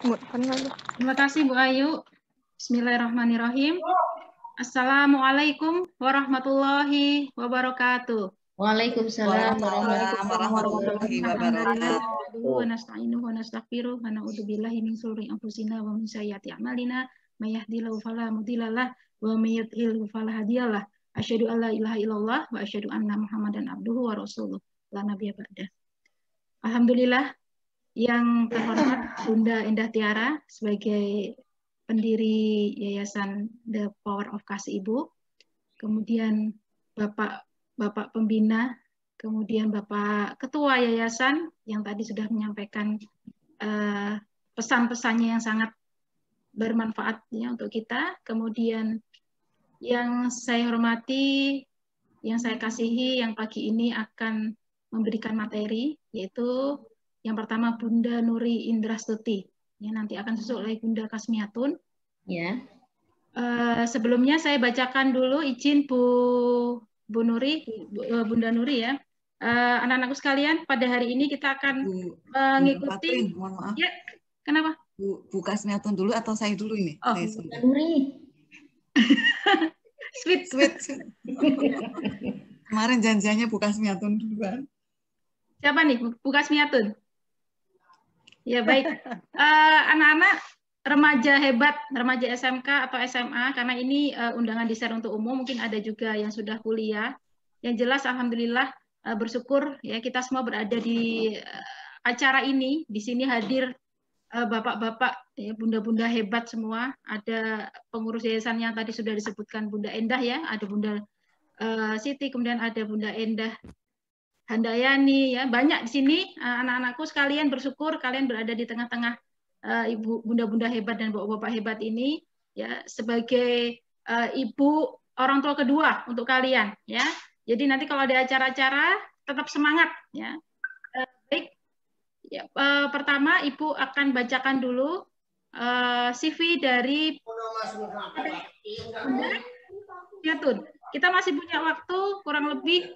Terima kasih Bu Ayu. Bismillahirrahmanirrahim. Assalamualaikum warahmatullahi wabarakatuh. Waalaikumsalam warahmatullahi wabarakatuh. Wa nasta'inuhu wa nastaghfiruh wa na'udzu billahi min shururi anfusina wa min sayyiati a'malina may yahdihillahu fala mudhillalah wa may yudhlil fala hadiyalah. Asyhadu an la ilaha illallah wa asyhadu anna Muhammadan abduhu wa rasuluh. La nabiyya ba'da. Alhamdulillah yang terhormat Bunda Endah Tiara sebagai pendiri Yayasan The Power of Kasih Ibu, kemudian Bapak Bapak Pembina, kemudian Bapak Ketua Yayasan yang tadi sudah menyampaikan uh, pesan-pesannya yang sangat bermanfaat ya untuk kita, kemudian yang saya hormati, yang saya kasihi, yang pagi ini akan memberikan materi, yaitu yang pertama Bunda Nuri Indrastuti Ya, nanti akan susul oleh Bunda Kasmiatun. Ya. Uh, sebelumnya saya bacakan dulu izin Bu Bu Nuri, Bu, uh, Bunda Nuri ya. Uh, anak-anakku sekalian, pada hari ini kita akan mengikuti. mohon maaf. Ya, kenapa? Bu, Bu Kasmiatun dulu atau saya dulu ini? Oh, saya Bunda Nuri. sweet, sweet. Kemarin janjiannya Bu Kasmiatun duluan. Siapa nih? Bu Kasmiatun? Ya baik, uh, anak-anak remaja hebat, remaja SMK atau SMA, karena ini uh, undangan di share untuk umum, mungkin ada juga yang sudah kuliah. Yang jelas, alhamdulillah uh, bersyukur ya kita semua berada di uh, acara ini. Di sini hadir bapak-bapak, ya, bunda-bunda hebat semua. Ada pengurus yayasan yang tadi sudah disebutkan Bunda Endah ya, ada Bunda uh, Siti, kemudian ada Bunda Endah Handayani ya. Banyak di sini anak-anakku sekalian bersyukur kalian berada di tengah-tengah uh, ibu bunda-bunda hebat dan bapak-bapak hebat ini ya. Sebagai uh, ibu orang tua kedua untuk kalian ya. Jadi nanti kalau ada acara-acara tetap semangat ya. Uh, baik. Ya uh, pertama ibu akan bacakan dulu uh, CV dari ya Tun. Kita masih punya waktu kurang lebih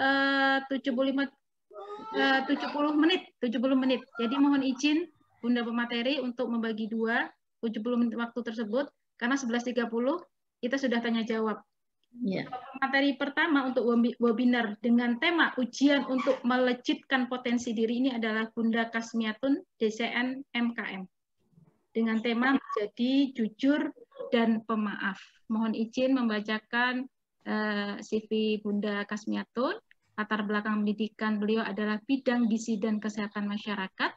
Uh, 75 uh, 70 menit, 70 menit. Jadi mohon izin Bunda pemateri untuk membagi dua 70 menit waktu tersebut karena 11.30 kita sudah tanya jawab. Yeah. Materi pertama untuk webinar dengan tema ujian untuk melejitkan potensi diri ini adalah Bunda Kasmiatun DCN MKM dengan tema menjadi jujur dan pemaaf. Mohon izin membacakan Eh, CV Bunda Kasmiatun. Latar belakang pendidikan beliau adalah bidang gizi dan kesehatan masyarakat.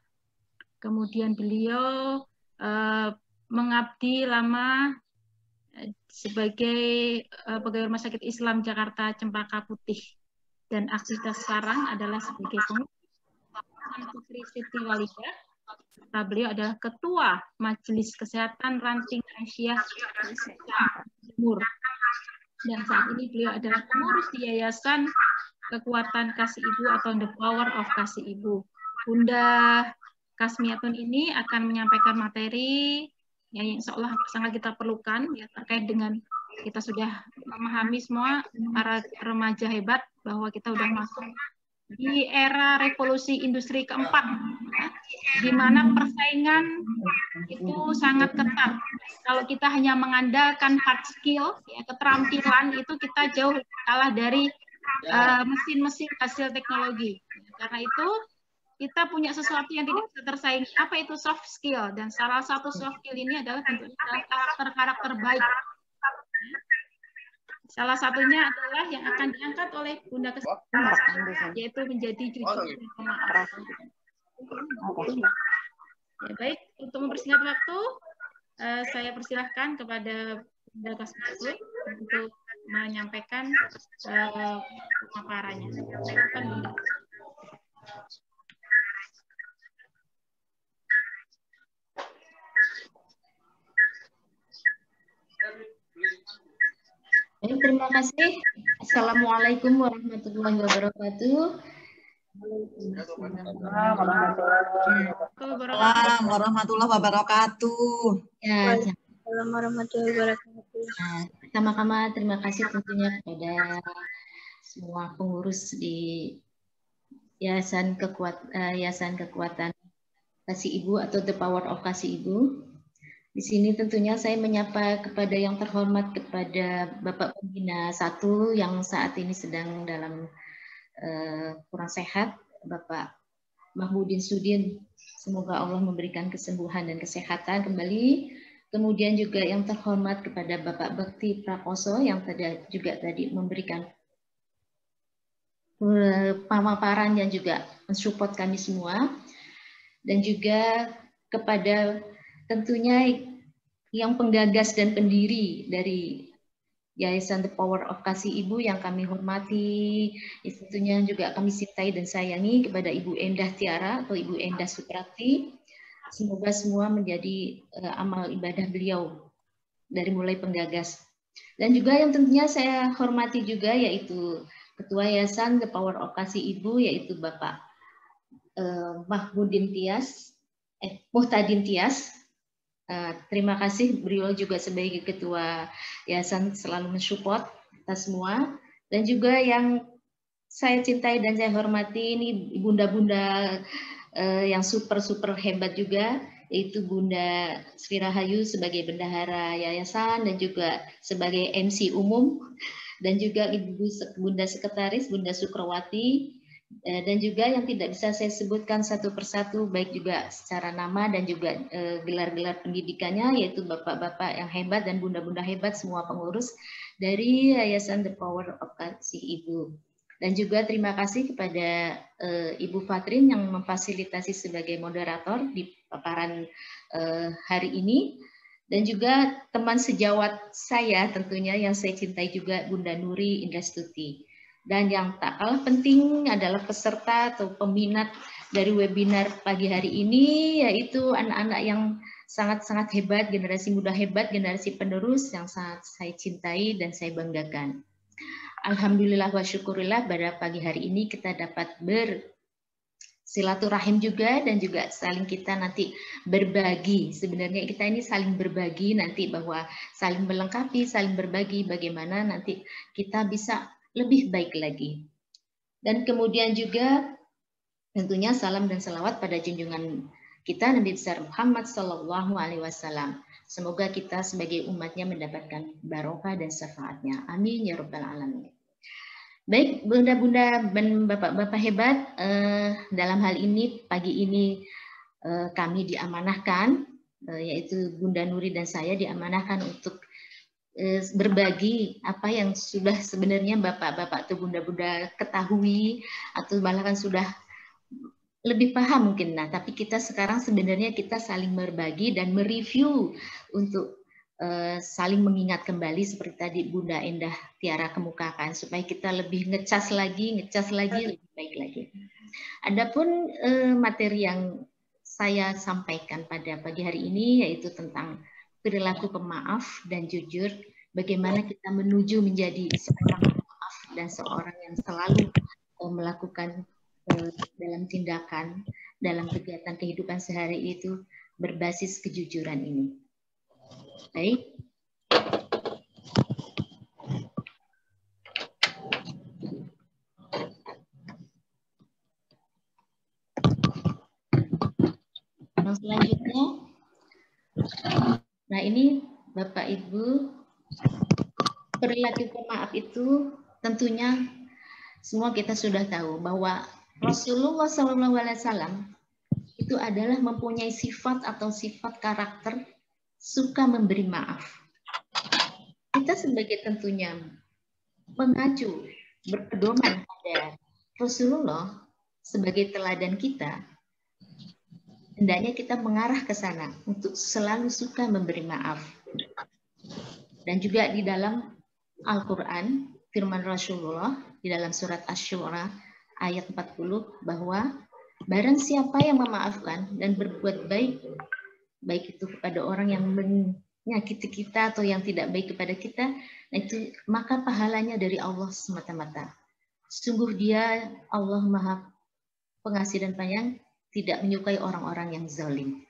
Kemudian beliau uh, mengabdi lama eh, sebagai pegawai Rumah Sakit Islam Jakarta Cempaka Putih dan aktivitas sekarang adalah sebagai pengurus Putri Siti Walida. Beliau adalah Ketua Majelis Kesehatan Ranting Asia Timur dan saat ini beliau adalah pengurus di Yayasan Kekuatan Kasih Ibu atau The Power of Kasih Ibu. Bunda Kasmiatun ini akan menyampaikan materi yang seolah sangat kita perlukan ya terkait dengan kita sudah memahami semua para remaja hebat bahwa kita sudah masuk di era revolusi industri keempat, di mana persaingan itu sangat ketat. Kalau kita hanya mengandalkan hard skill, ya, keterampilan itu kita jauh kalah dari eh, mesin-mesin uh, hasil teknologi. Karena itu kita punya sesuatu yang tidak bisa tersaingi. Apa itu soft skill? Dan salah satu soft skill ini adalah karakter-karakter baik Salah satunya adalah yang akan diangkat oleh Bunda Kesehatan, yaitu menjadi dan pemaaf. Ya, baik, untuk mempersingkat waktu, uh, saya persilahkan kepada Bunda Kasmiatun untuk menyampaikan uh, pemaparannya. Silakan Bunda. Baik, terima kasih. Assalamualaikum warahmatullahi wabarakatuh. Assalamualaikum warahmatullahi wabarakatuh. Ya, Assalamualaikum warahmatullahi wabarakatuh. Nah, sama-sama terima kasih tentunya kepada semua pengurus di Yayasan Kekuat uh, Yayasan Kekuatan kasih ibu atau the power of kasih ibu. Di sini tentunya saya menyapa kepada yang terhormat kepada Bapak Pembina satu yang saat ini sedang dalam uh, kurang sehat, Bapak Mahmudin Sudin. Semoga Allah memberikan kesembuhan dan kesehatan kembali. Kemudian juga yang terhormat kepada Bapak Bekti Prakoso yang tadi juga tadi memberikan eh, pemaparan dan juga mensupport kami semua. Dan juga kepada tentunya yang penggagas dan pendiri dari Yayasan The Power of Kasih Ibu yang kami hormati, tentunya juga kami cintai dan sayangi kepada Ibu Endah Tiara atau Ibu Endah Suprati. Semoga semua menjadi uh, amal ibadah beliau dari mulai penggagas. Dan juga yang tentunya saya hormati juga yaitu Ketua Yayasan The Power of Kasih Ibu yaitu Bapak uh, Mahmudin Tias, eh Muhtadin Tias Uh, terima kasih beliau juga sebagai ketua yayasan selalu mensupport kita semua. Dan juga yang saya cintai dan saya hormati ini bunda-bunda uh, yang super super hebat juga yaitu Bunda Sri Rahayu sebagai bendahara yayasan dan juga sebagai MC umum. Dan juga Ibu Bunda Sekretaris Bunda Sukrawati Eh, dan juga yang tidak bisa saya sebutkan satu persatu baik juga secara nama dan juga eh, gelar-gelar pendidikannya yaitu bapak-bapak yang hebat dan bunda-bunda hebat semua pengurus dari Yayasan The Power of Kasih Ibu. Dan juga terima kasih kepada uh, Ibu Fatrin yang memfasilitasi sebagai moderator di paparan hari ini. Dan juga teman sejawat saya tentunya yang saya cintai juga Bunda Nuri Indrastuti. Dan yang tak kalah penting adalah peserta atau peminat dari webinar pagi hari ini, yaitu anak-anak yang sangat-sangat hebat, generasi muda hebat, generasi penerus yang sangat saya cintai dan saya banggakan. Alhamdulillah wa syukurillah pada pagi hari ini kita dapat ber silaturahim juga dan juga saling kita nanti berbagi. Sebenarnya kita ini saling berbagi nanti bahwa saling melengkapi, saling berbagi bagaimana nanti kita bisa lebih baik lagi. Dan kemudian juga tentunya salam dan salawat pada junjungan kita Nabi besar Muhammad Sallallahu Alaihi Wasallam. Semoga kita sebagai umatnya mendapatkan barokah dan syafaatnya. Amin ya robbal alamin. Baik, bunda-bunda dan bapak-bapak hebat, eh, dalam hal ini pagi ini eh, kami diamanahkan, eh, yaitu Bunda Nuri dan saya diamanahkan untuk berbagi apa yang sudah sebenarnya bapak-bapak atau bunda-bunda ketahui atau bahkan sudah lebih paham mungkin nah tapi kita sekarang sebenarnya kita saling berbagi dan mereview untuk uh, saling mengingat kembali seperti tadi Bunda Endah Tiara kemukakan supaya kita lebih ngecas lagi ngecas lagi lebih baik lagi. Adapun uh, materi yang saya sampaikan pada pagi hari ini yaitu tentang perilaku pemaaf dan jujur, bagaimana kita menuju menjadi seorang pemaaf dan seorang yang selalu uh, melakukan uh, dalam tindakan, dalam kegiatan kehidupan sehari itu berbasis kejujuran ini. Baik. Yang selanjutnya Nah ini Bapak Ibu, perilaku pemaaf itu tentunya semua kita sudah tahu bahwa Rasulullah SAW itu adalah mempunyai sifat atau sifat karakter suka memberi maaf. Kita sebagai tentunya mengacu berpedoman pada Rasulullah sebagai teladan kita, hendaknya kita mengarah ke sana untuk selalu suka memberi maaf. Dan juga di dalam Al-Quran, firman Rasulullah di dalam surat Ash-Shura ayat 40 bahwa barang siapa yang memaafkan dan berbuat baik, baik itu kepada orang yang menyakiti kita atau yang tidak baik kepada kita, nah itu maka pahalanya dari Allah semata-mata. Sungguh dia Allah Maha Pengasih dan Penyayang tidak menyukai orang-orang yang zalim.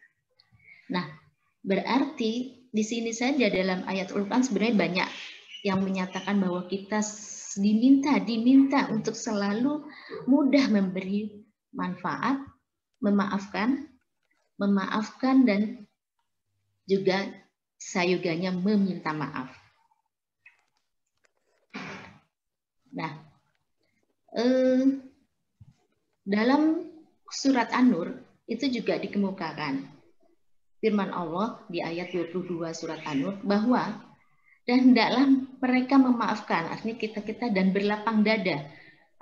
Nah, berarti di sini saja dalam ayat Al-Quran sebenarnya banyak yang menyatakan bahwa kita diminta diminta untuk selalu mudah memberi manfaat, memaafkan, memaafkan dan juga sayuganya meminta maaf. Nah, eh, dalam surat An-Nur itu juga dikemukakan firman Allah di ayat 22 surat An-Nur bahwa dan hendaklah mereka memaafkan artinya kita-kita dan berlapang dada.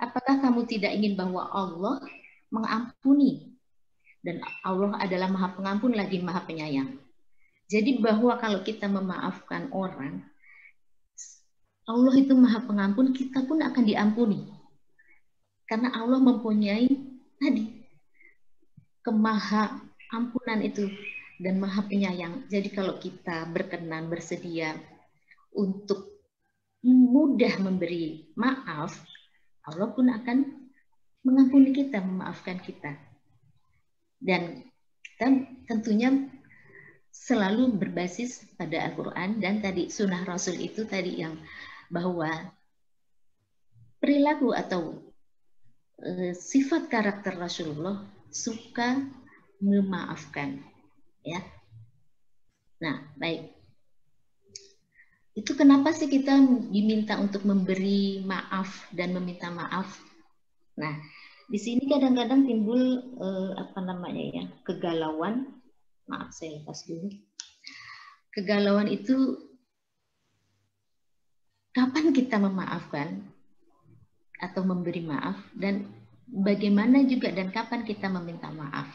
Apakah kamu tidak ingin bahwa Allah mengampuni dan Allah adalah Maha Pengampun lagi Maha Penyayang. Jadi bahwa kalau kita memaafkan orang, Allah itu Maha Pengampun, kita pun akan diampuni. Karena Allah mempunyai tadi kemaha ampunan itu dan Maha Penyayang. Jadi kalau kita berkenan bersedia untuk mudah memberi maaf, Allah pun akan mengampuni kita, memaafkan kita. Dan kita tentunya selalu berbasis pada Al-Quran dan tadi sunnah Rasul itu tadi yang bahwa perilaku atau e, sifat karakter Rasulullah suka memaafkan ya. Nah baik. Itu kenapa sih kita diminta untuk memberi maaf dan meminta maaf? Nah di sini kadang-kadang timbul eh, apa namanya ya kegalauan. Maaf saya lepas dulu. Kegalauan itu kapan kita memaafkan atau memberi maaf dan bagaimana juga dan kapan kita meminta maaf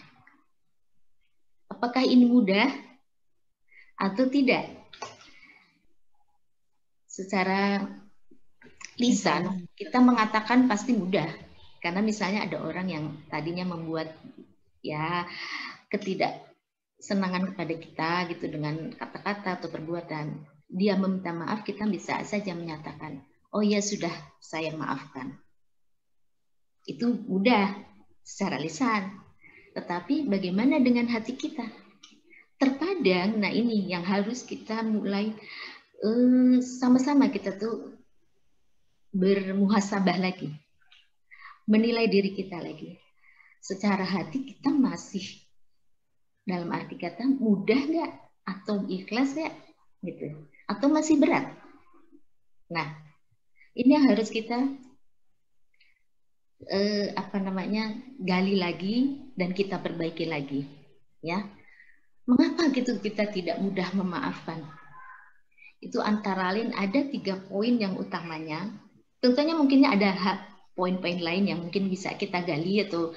apakah ini mudah atau tidak secara lisan kita mengatakan pasti mudah karena misalnya ada orang yang tadinya membuat ya ketidaksenangan kepada kita gitu dengan kata-kata atau perbuatan. Dia meminta maaf, kita bisa saja menyatakan, oh ya sudah saya maafkan. Itu mudah secara lisan. Tetapi bagaimana dengan hati kita? Terkadang, nah ini yang harus kita mulai eh, sama-sama uh, kita tuh bermuhasabah lagi menilai diri kita lagi. Secara hati kita masih dalam arti kata mudah nggak atau ikhlas ya gitu atau masih berat. Nah ini yang harus kita eh, apa namanya gali lagi dan kita perbaiki lagi ya. Mengapa gitu kita tidak mudah memaafkan? Itu antara lain ada tiga poin yang utamanya. Tentunya mungkinnya ada hak poin-poin lain yang mungkin bisa kita gali atau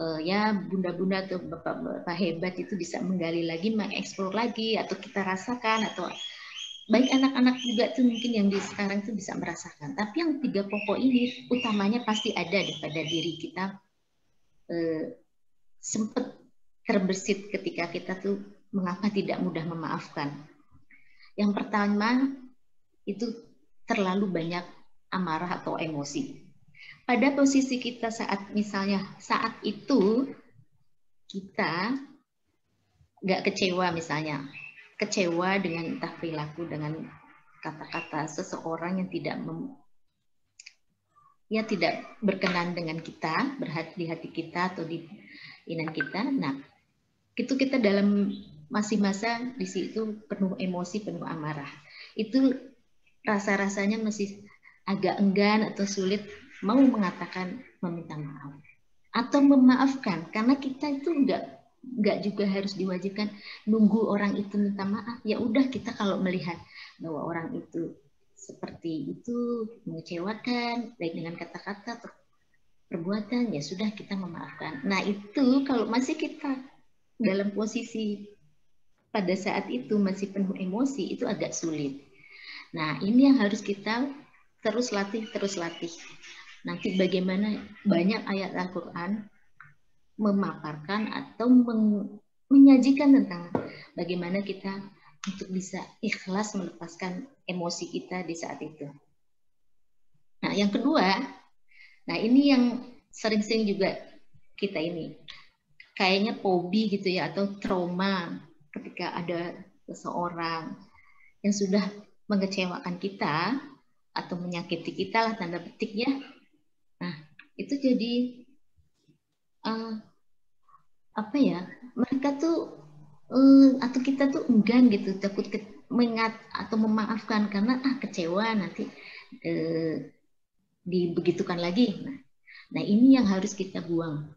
uh, ya bunda-bunda atau bapak-bapak hebat itu bisa menggali lagi, mengeksplor lagi atau kita rasakan atau baik anak-anak juga tuh mungkin yang di sekarang tuh bisa merasakan. Tapi yang tiga pokok ini utamanya pasti ada pada diri kita uh, sempat terbersit ketika kita tuh mengapa tidak mudah memaafkan. Yang pertama itu terlalu banyak amarah atau emosi pada posisi kita saat misalnya saat itu kita nggak kecewa misalnya kecewa dengan entah perilaku dengan kata-kata seseorang yang tidak mem, ya tidak berkenan dengan kita berhati di hati kita atau di inan kita. Nah itu kita dalam masih masa di situ penuh emosi penuh amarah. Itu rasa-rasanya masih agak enggan atau sulit mau mengatakan meminta maaf atau memaafkan. Karena kita itu enggak enggak juga harus diwajibkan nunggu orang itu minta maaf. Ya udah kita kalau melihat bahwa orang itu seperti itu mengecewakan baik dengan kata-kata atau perbuatan ya sudah kita memaafkan. Nah itu kalau masih kita dalam posisi pada saat itu masih penuh emosi itu agak sulit. Nah ini yang harus kita terus latih terus latih. Nanti bagaimana banyak ayat Al-Quran memaparkan atau meng, menyajikan tentang bagaimana kita untuk bisa ikhlas melepaskan emosi kita di saat itu. Nah, yang kedua, nah ini yang sering-sering juga kita ini kayaknya pobi gitu ya atau trauma ketika ada seseorang yang sudah mengecewakan kita atau menyakiti kita lah tanda petik ya Nah, itu jadi uh, apa ya? mereka tuh uh, atau kita tuh enggan gitu takut ke, mengat atau memaafkan karena ah kecewa nanti uh, dibegitukan lagi. Nah, nah ini yang harus kita buang.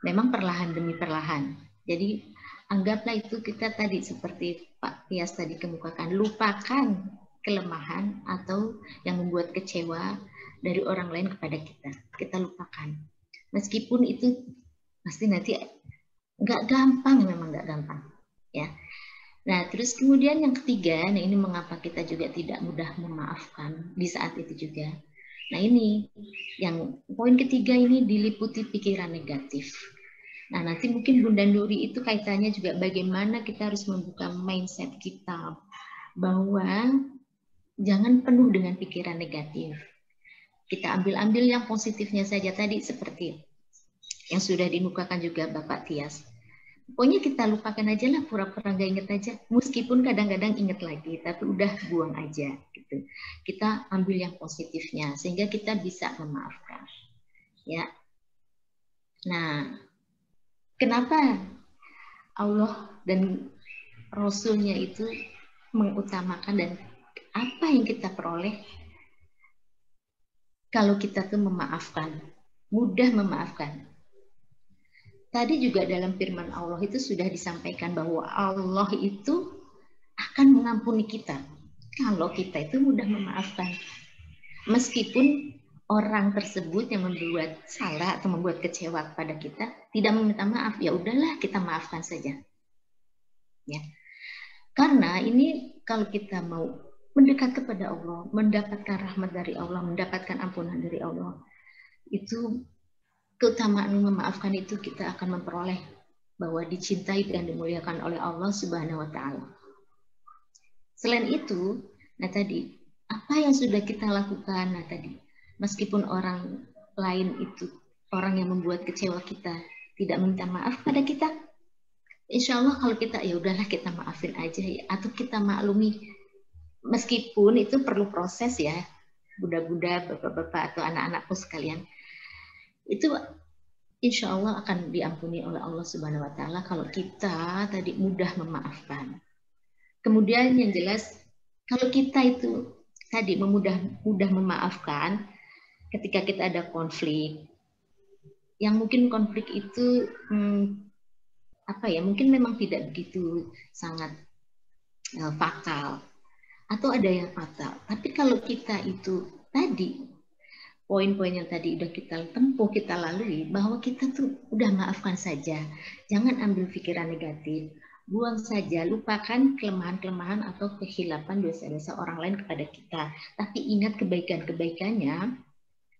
Memang perlahan demi perlahan. Jadi anggaplah itu kita tadi seperti Pak Tias tadi kemukakan, lupakan kelemahan atau yang membuat kecewa dari orang lain kepada kita. Kita lupakan. Meskipun itu pasti nanti nggak gampang, memang nggak gampang. Ya. Nah, terus kemudian yang ketiga, nah ini mengapa kita juga tidak mudah memaafkan di saat itu juga. Nah ini yang poin ketiga ini diliputi pikiran negatif. Nah nanti mungkin Bunda Nuri itu kaitannya juga bagaimana kita harus membuka mindset kita bahwa jangan penuh dengan pikiran negatif. Kita ambil-ambil yang positifnya saja tadi seperti yang sudah dimukakan juga Bapak Tias. Pokoknya kita lupakan aja lah, pura-pura nggak inget aja. Meskipun kadang-kadang inget lagi, tapi udah buang aja. gitu. Kita ambil yang positifnya, sehingga kita bisa memaafkan. Ya. Nah, kenapa Allah dan Rasulnya itu mengutamakan dan apa yang kita peroleh kalau kita tuh memaafkan, mudah memaafkan. Tadi juga dalam firman Allah itu sudah disampaikan bahwa Allah itu akan mengampuni kita kalau kita itu mudah memaafkan. Meskipun orang tersebut yang membuat salah atau membuat kecewa kepada kita tidak meminta maaf, ya udahlah kita maafkan saja. Ya. Karena ini kalau kita mau mendekat kepada Allah, mendapatkan rahmat dari Allah, mendapatkan ampunan dari Allah. Itu keutamaan memaafkan itu kita akan memperoleh bahwa dicintai dan dimuliakan oleh Allah Subhanahu wa taala. Selain itu, nah tadi apa yang sudah kita lakukan nah tadi meskipun orang lain itu orang yang membuat kecewa kita tidak minta maaf pada kita insya Allah kalau kita ya udahlah kita maafin aja ya atau kita maklumi meskipun itu perlu proses ya, Bunda-bunda, bapak-bapak atau anak-anakku sekalian, itu insya Allah akan diampuni oleh Allah Subhanahu Wa Taala kalau kita tadi mudah memaafkan. Kemudian yang jelas kalau kita itu tadi memudah mudah memaafkan ketika kita ada konflik, yang mungkin konflik itu hmm, apa ya mungkin memang tidak begitu sangat uh, fatal atau ada yang fatal. Tapi kalau kita itu tadi poin-poin yang tadi udah kita tempuh, kita lalui, bahwa kita tuh udah maafkan saja. Jangan ambil pikiran negatif. Buang saja, lupakan kelemahan-kelemahan atau kehilapan dosa-dosa orang lain kepada kita. Tapi ingat kebaikan-kebaikannya.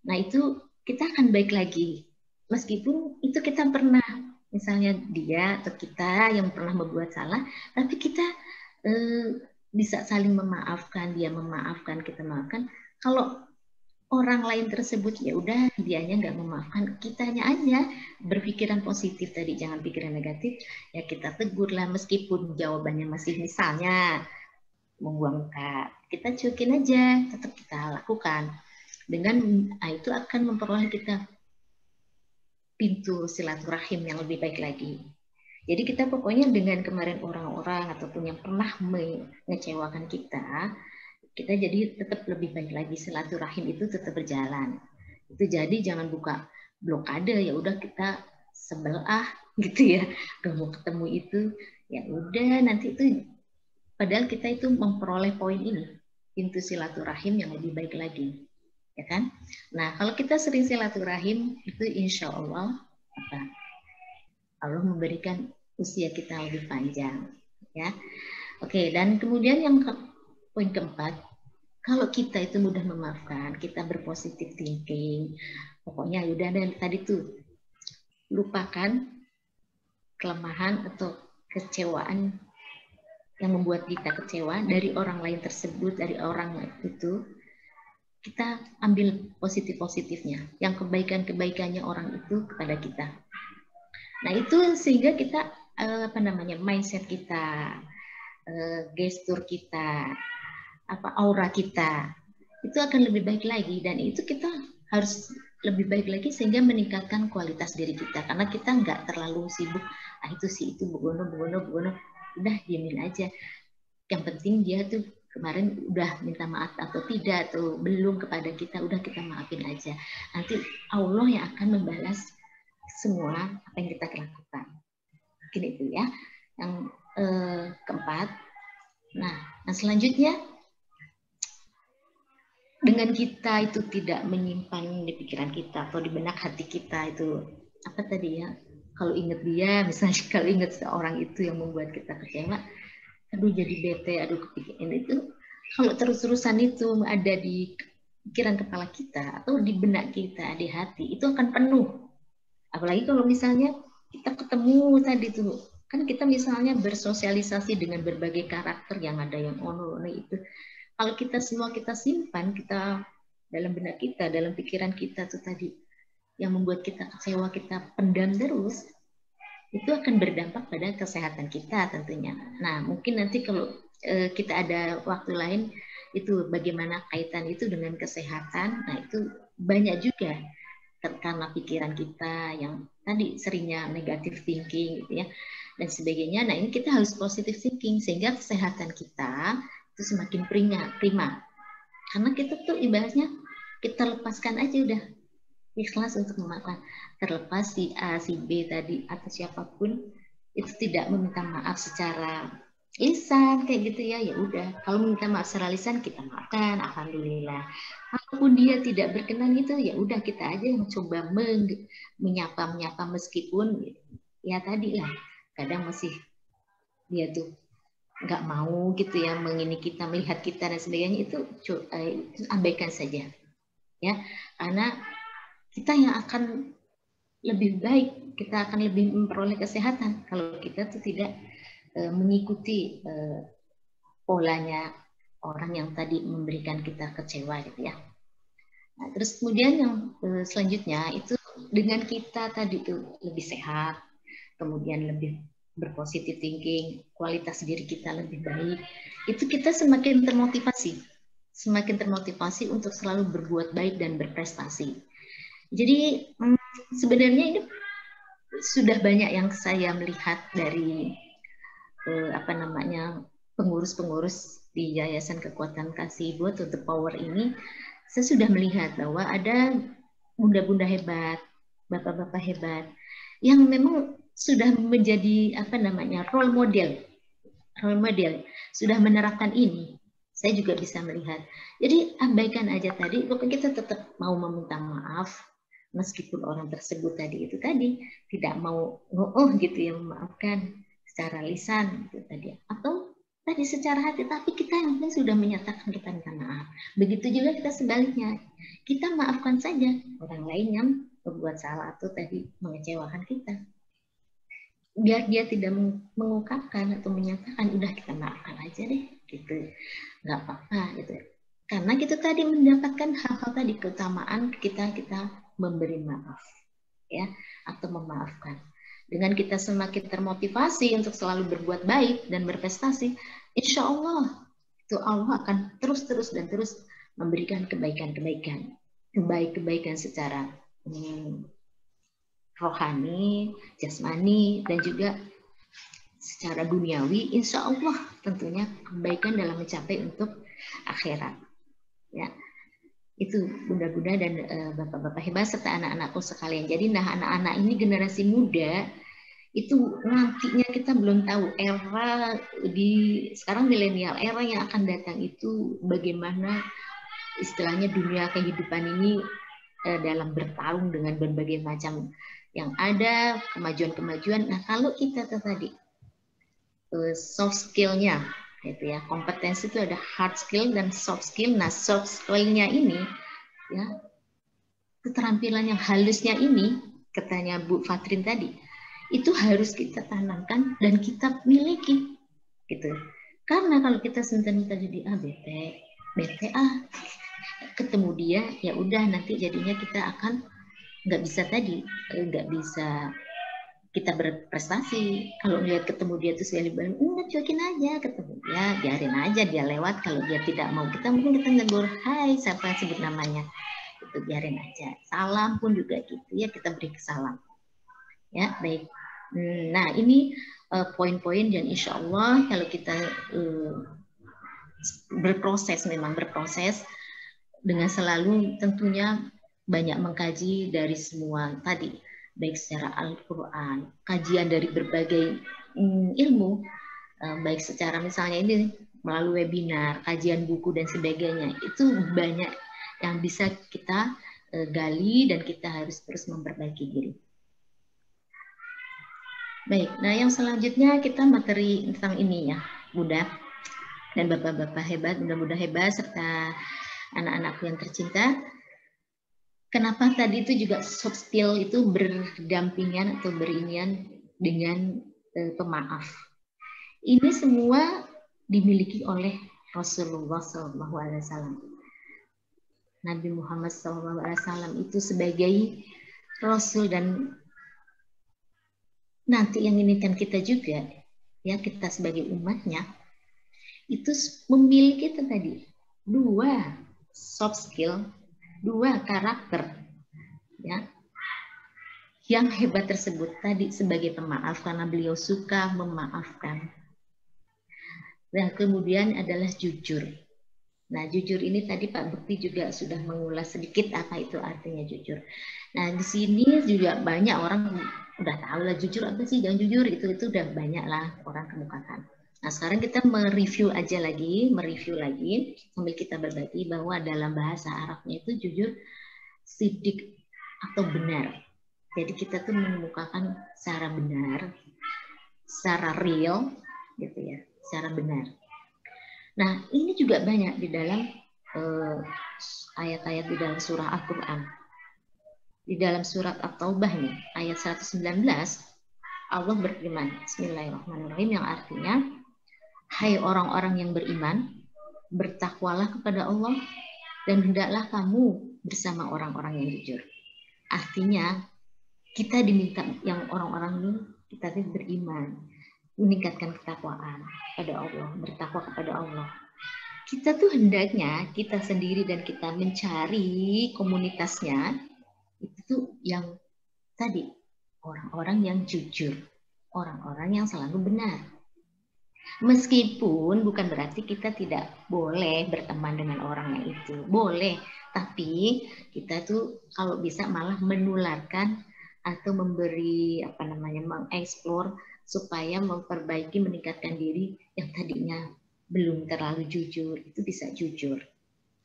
Nah itu kita akan baik lagi. Meskipun itu kita pernah, misalnya dia atau kita yang pernah membuat salah, tapi kita eh, bisa saling memaafkan, dia memaafkan, kita maafkan. Kalau orang lain tersebut ya udah dianya nggak memaafkan, kitanya aja berpikiran positif tadi, jangan pikiran negatif. Ya kita tegur lah meskipun jawabannya masih misalnya membuang kita cuekin aja, tetap kita lakukan. Dengan nah itu akan memperoleh kita pintu silaturahim yang lebih baik lagi. Jadi kita pokoknya dengan kemarin orang-orang ataupun yang pernah mengecewakan kita, kita jadi tetap lebih baik lagi silaturahim itu tetap berjalan. Itu jadi jangan buka blokade ya udah kita sebelah gitu ya, gak mau ketemu itu ya udah nanti itu padahal kita itu memperoleh poin ini pintu silaturahim yang lebih baik lagi ya kan? Nah kalau kita sering silaturahim itu insya Allah apa? Allah memberikan usia kita lebih panjang ya. Oke dan kemudian yang ke, poin keempat kalau kita itu mudah memaafkan kita berpositif thinking pokoknya udah dan tadi tuh lupakan kelemahan atau kecewaan yang membuat kita kecewa dari orang lain tersebut dari orang itu kita ambil positif positifnya yang kebaikan kebaikannya orang itu kepada kita. Nah itu sehingga kita eh, apa namanya mindset kita, eh, gestur kita, apa aura kita itu akan lebih baik lagi. Dan itu kita harus lebih baik lagi sehingga meningkatkan kualitas diri kita. Karena kita nggak terlalu sibuk ah itu sih itu bugono bugono bugono udah diamin aja. Yang penting dia tuh kemarin udah minta maaf atau tidak atau belum kepada kita udah kita maafin aja. Nanti Allah yang akan membalas semua apa yang kita lakukan mungkin itu ya. Yang eh, keempat. Nah yang selanjutnya dengan kita itu tidak menyimpan di pikiran kita atau di benak hati kita itu apa tadi ya kalau ingat dia misalnya kalau ingat seorang itu yang membuat kita kecewa aduh jadi bete aduh kepikiran itu kalau terus-terusan itu ada di pikiran kepala kita atau di benak kita di hati itu akan penuh. Apalagi kalau misalnya kita ketemu tadi tuh kan kita misalnya bersosialisasi dengan berbagai karakter yang ada yang ono ono itu kalau kita semua kita simpan, kita dalam benak kita, dalam pikiran kita tuh tadi, yang membuat kita kecewa, kita pendam terus, itu akan berdampak pada kesehatan kita tentunya. Nah, mungkin nanti kalau eh, kita ada waktu lain, itu bagaimana kaitan itu dengan kesehatan, nah itu banyak juga karena pikiran kita yang tadi seringnya negatif thinking gitu ya dan sebagainya. Nah ini kita harus positive thinking sehingga kesehatan kita itu semakin prima, prima. Karena kita tuh ibaratnya kita lepaskan aja udah ikhlas untuk memaafkan. Terlepas si A, si B tadi atau siapa pun itu tidak meminta maaf secara lisan kayak gitu ya ya udah kalau meminta maaf secara lisan kita maafkan alhamdulillah kalaupun dia tidak berkenan itu ya udah kita aja yang coba meng, menyapa menyapa meskipun ya tadi lah kadang masih dia tuh nggak mau gitu ya mengini kita melihat kita dan sebagainya itu, uh, abaikan saja. Ya karena kita yang akan lebih baik kita akan lebih memperoleh kesehatan. Kalau kita tuh tidak uh, mengikuti uh, polanya orang yang tadi memberikan kita kecewa gitu ya nah, terus kemudian yang uh, selanjutnya itu dengan kita tadi tuh lebih sehat kemudian lebih berpositif thinking, kualitas diri kita lebih baik, itu kita semakin termotivasi, semakin termotivasi untuk selalu berbuat baik dan berprestasi. Jadi hmm, sebenarnya ini sudah banyak yang saya melihat dari eh, apa namanya pengurus-pengurus di Yayasan Kekuatan Kasih Ibu atau The Power ini, saya sudah melihat bahwa ada bunda-bunda hebat, bapak-bapak hebat yang memang sudah menjadi apa namanya role model role model sudah menerapkan ini. Saya juga bisa melihat. Jadi abaikan aja tadi pokoknya kita tetap mau meminta maaf meskipun orang tersebut tadi itu tadi tidak mau oh gitu ya memaafkan secara lisan gitu tadi. Atau tadi secara hati tapi kita yang penting sudah menyatakan kita minta maaf. Begitu juga kita sebaliknya. Kita maafkan saja. Orang lain yang berbuat salah atau tadi mengecewakan kita. Biar dia tidak mengungkapkan atau menyatakan udah kita maafkan aja deh gitu. Nggak apa-apa gitu. Karena kita tadi mendapatkan hal-hal tadi keutamaan kita kita memberi maaf ya atau memaafkan dengan kita semakin termotivasi untuk selalu berbuat baik dan berprestasi insya Allah itu Allah akan terus-terus dan terus memberikan kebaikan-kebaikan baik-kebaikan secara hmm, rohani, jasmani, dan juga secara duniawi, insya Allah tentunya kebaikan dalam mencapai untuk akhirat. Ya, itu bunda-bunda dan uh, bapak-bapak hebat serta anak-anakku sekalian. Jadi nah anak-anak ini generasi muda itu nantinya kita belum tahu era di sekarang milenial era yang akan datang itu bagaimana istilahnya dunia kehidupan ini uh, dalam bertarung dengan berbagai macam yang ada, kemajuan-kemajuan. Nah, kalau kita tadi uh, soft skill-nya, gitu ya, kompetensi itu ada hard skill dan soft skill. Nah, soft skill-nya ini, ya, keterampilan yang halusnya ini, katanya Bu Fatrin tadi, itu harus kita tanamkan dan kita miliki, gitu. Karena kalau kita sebentar jadi A, BP, BTA, ketemu dia, ya udah nanti jadinya kita akan nggak bisa tadi nggak bisa kita berprestasi. Kalau lihat ketemu dia tuh sekali bilang enggak cuekin aja ketemu ya biarin aja dia lewat. Kalau dia tidak mau kita mungkin kita negur hai siapa yang sebut namanya? Gitu biarin aja. Salam pun juga gitu ya kita beri salam ya baik. Nah ini uh, poin-poin dan insya Allah kalau kita uh, berproses memang berproses dengan selalu tentunya banyak mengkaji dari semua tadi baik secara Al-Quran kajian dari berbagai um, ilmu uh, baik secara misalnya ini melalui webinar, kajian buku dan sebagainya. Itu banyak yang bisa kita uh, gali dan kita harus terus memperbaiki diri. Baik, nah yang selanjutnya kita materi tentang ini ya, Bunda dan Bapak-Bapak hebat, mudah-mudah hebat, serta anak-anakku yang tercinta. Kenapa tadi itu juga soft skill itu berdampingan atau berinian dengan uh, pemaaf. Ini semua dimiliki oleh Rasulullah SAW. Nabi Muhammad SAW itu sebagai Rasul dan nanti yang inginkan kita juga, ya kita sebagai umatnya, itu memiliki itu tadi dua soft skill, dua karakter, ya yang hebat tersebut tadi sebagai pemaaf karena beliau suka memaafkan Nah, kemudian adalah jujur. Nah, jujur ini tadi Pak Bukti juga sudah mengulas sedikit apa itu artinya jujur. Nah, di sini juga banyak orang udah tahu lah jujur apa sih, jangan jujur itu itu udah banyak lah orang kemukakan. Nah, sekarang kita mereview aja lagi, mereview lagi sambil kita berbagi bahwa dalam bahasa Arabnya itu jujur sidik atau benar. Jadi kita tuh mengemukakan secara benar, secara real gitu ya secara benar. Nah, ini juga banyak di dalam eh, ayat-ayat uh, di dalam surah Al-Quran. Di dalam surat At-Taubah nih, ayat 119, Allah berfirman, Bismillahirrahmanirrahim, yang artinya, Hai orang-orang yang beriman, bertakwalah kepada Allah, dan hendaklah kamu bersama orang-orang yang jujur. Artinya, kita diminta yang orang-orang ini, kita beriman, meningkatkan ketakwaan pada Allah, bertakwa kepada Allah. Kita tuh hendaknya kita sendiri dan kita mencari komunitasnya itu tuh yang tadi orang-orang yang jujur, orang-orang yang selalu benar. Meskipun bukan berarti kita tidak boleh berteman dengan orang yang itu, boleh, tapi kita tuh kalau bisa malah menularkan atau memberi apa namanya mengeksplor supaya memperbaiki meningkatkan diri yang tadinya belum terlalu jujur itu bisa jujur.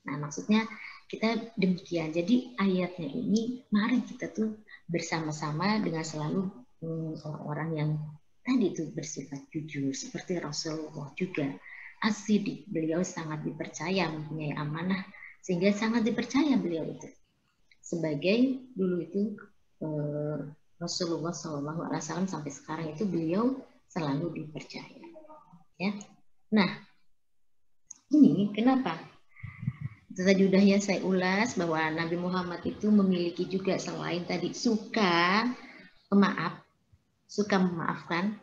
Nah maksudnya kita demikian. Jadi ayatnya ini mari kita tuh bersama-sama dengan selalu hmm, orang-orang yang tadi itu bersifat jujur seperti Rasulullah juga asidik beliau sangat dipercaya mempunyai amanah sehingga sangat dipercaya beliau itu sebagai dulu itu eh, Rasulullah SAW sampai sekarang itu beliau selalu dipercaya. Ya, nah ini kenapa? Tadi udah ya saya ulas bahwa Nabi Muhammad itu memiliki juga selain tadi suka pemaaf, suka memaafkan,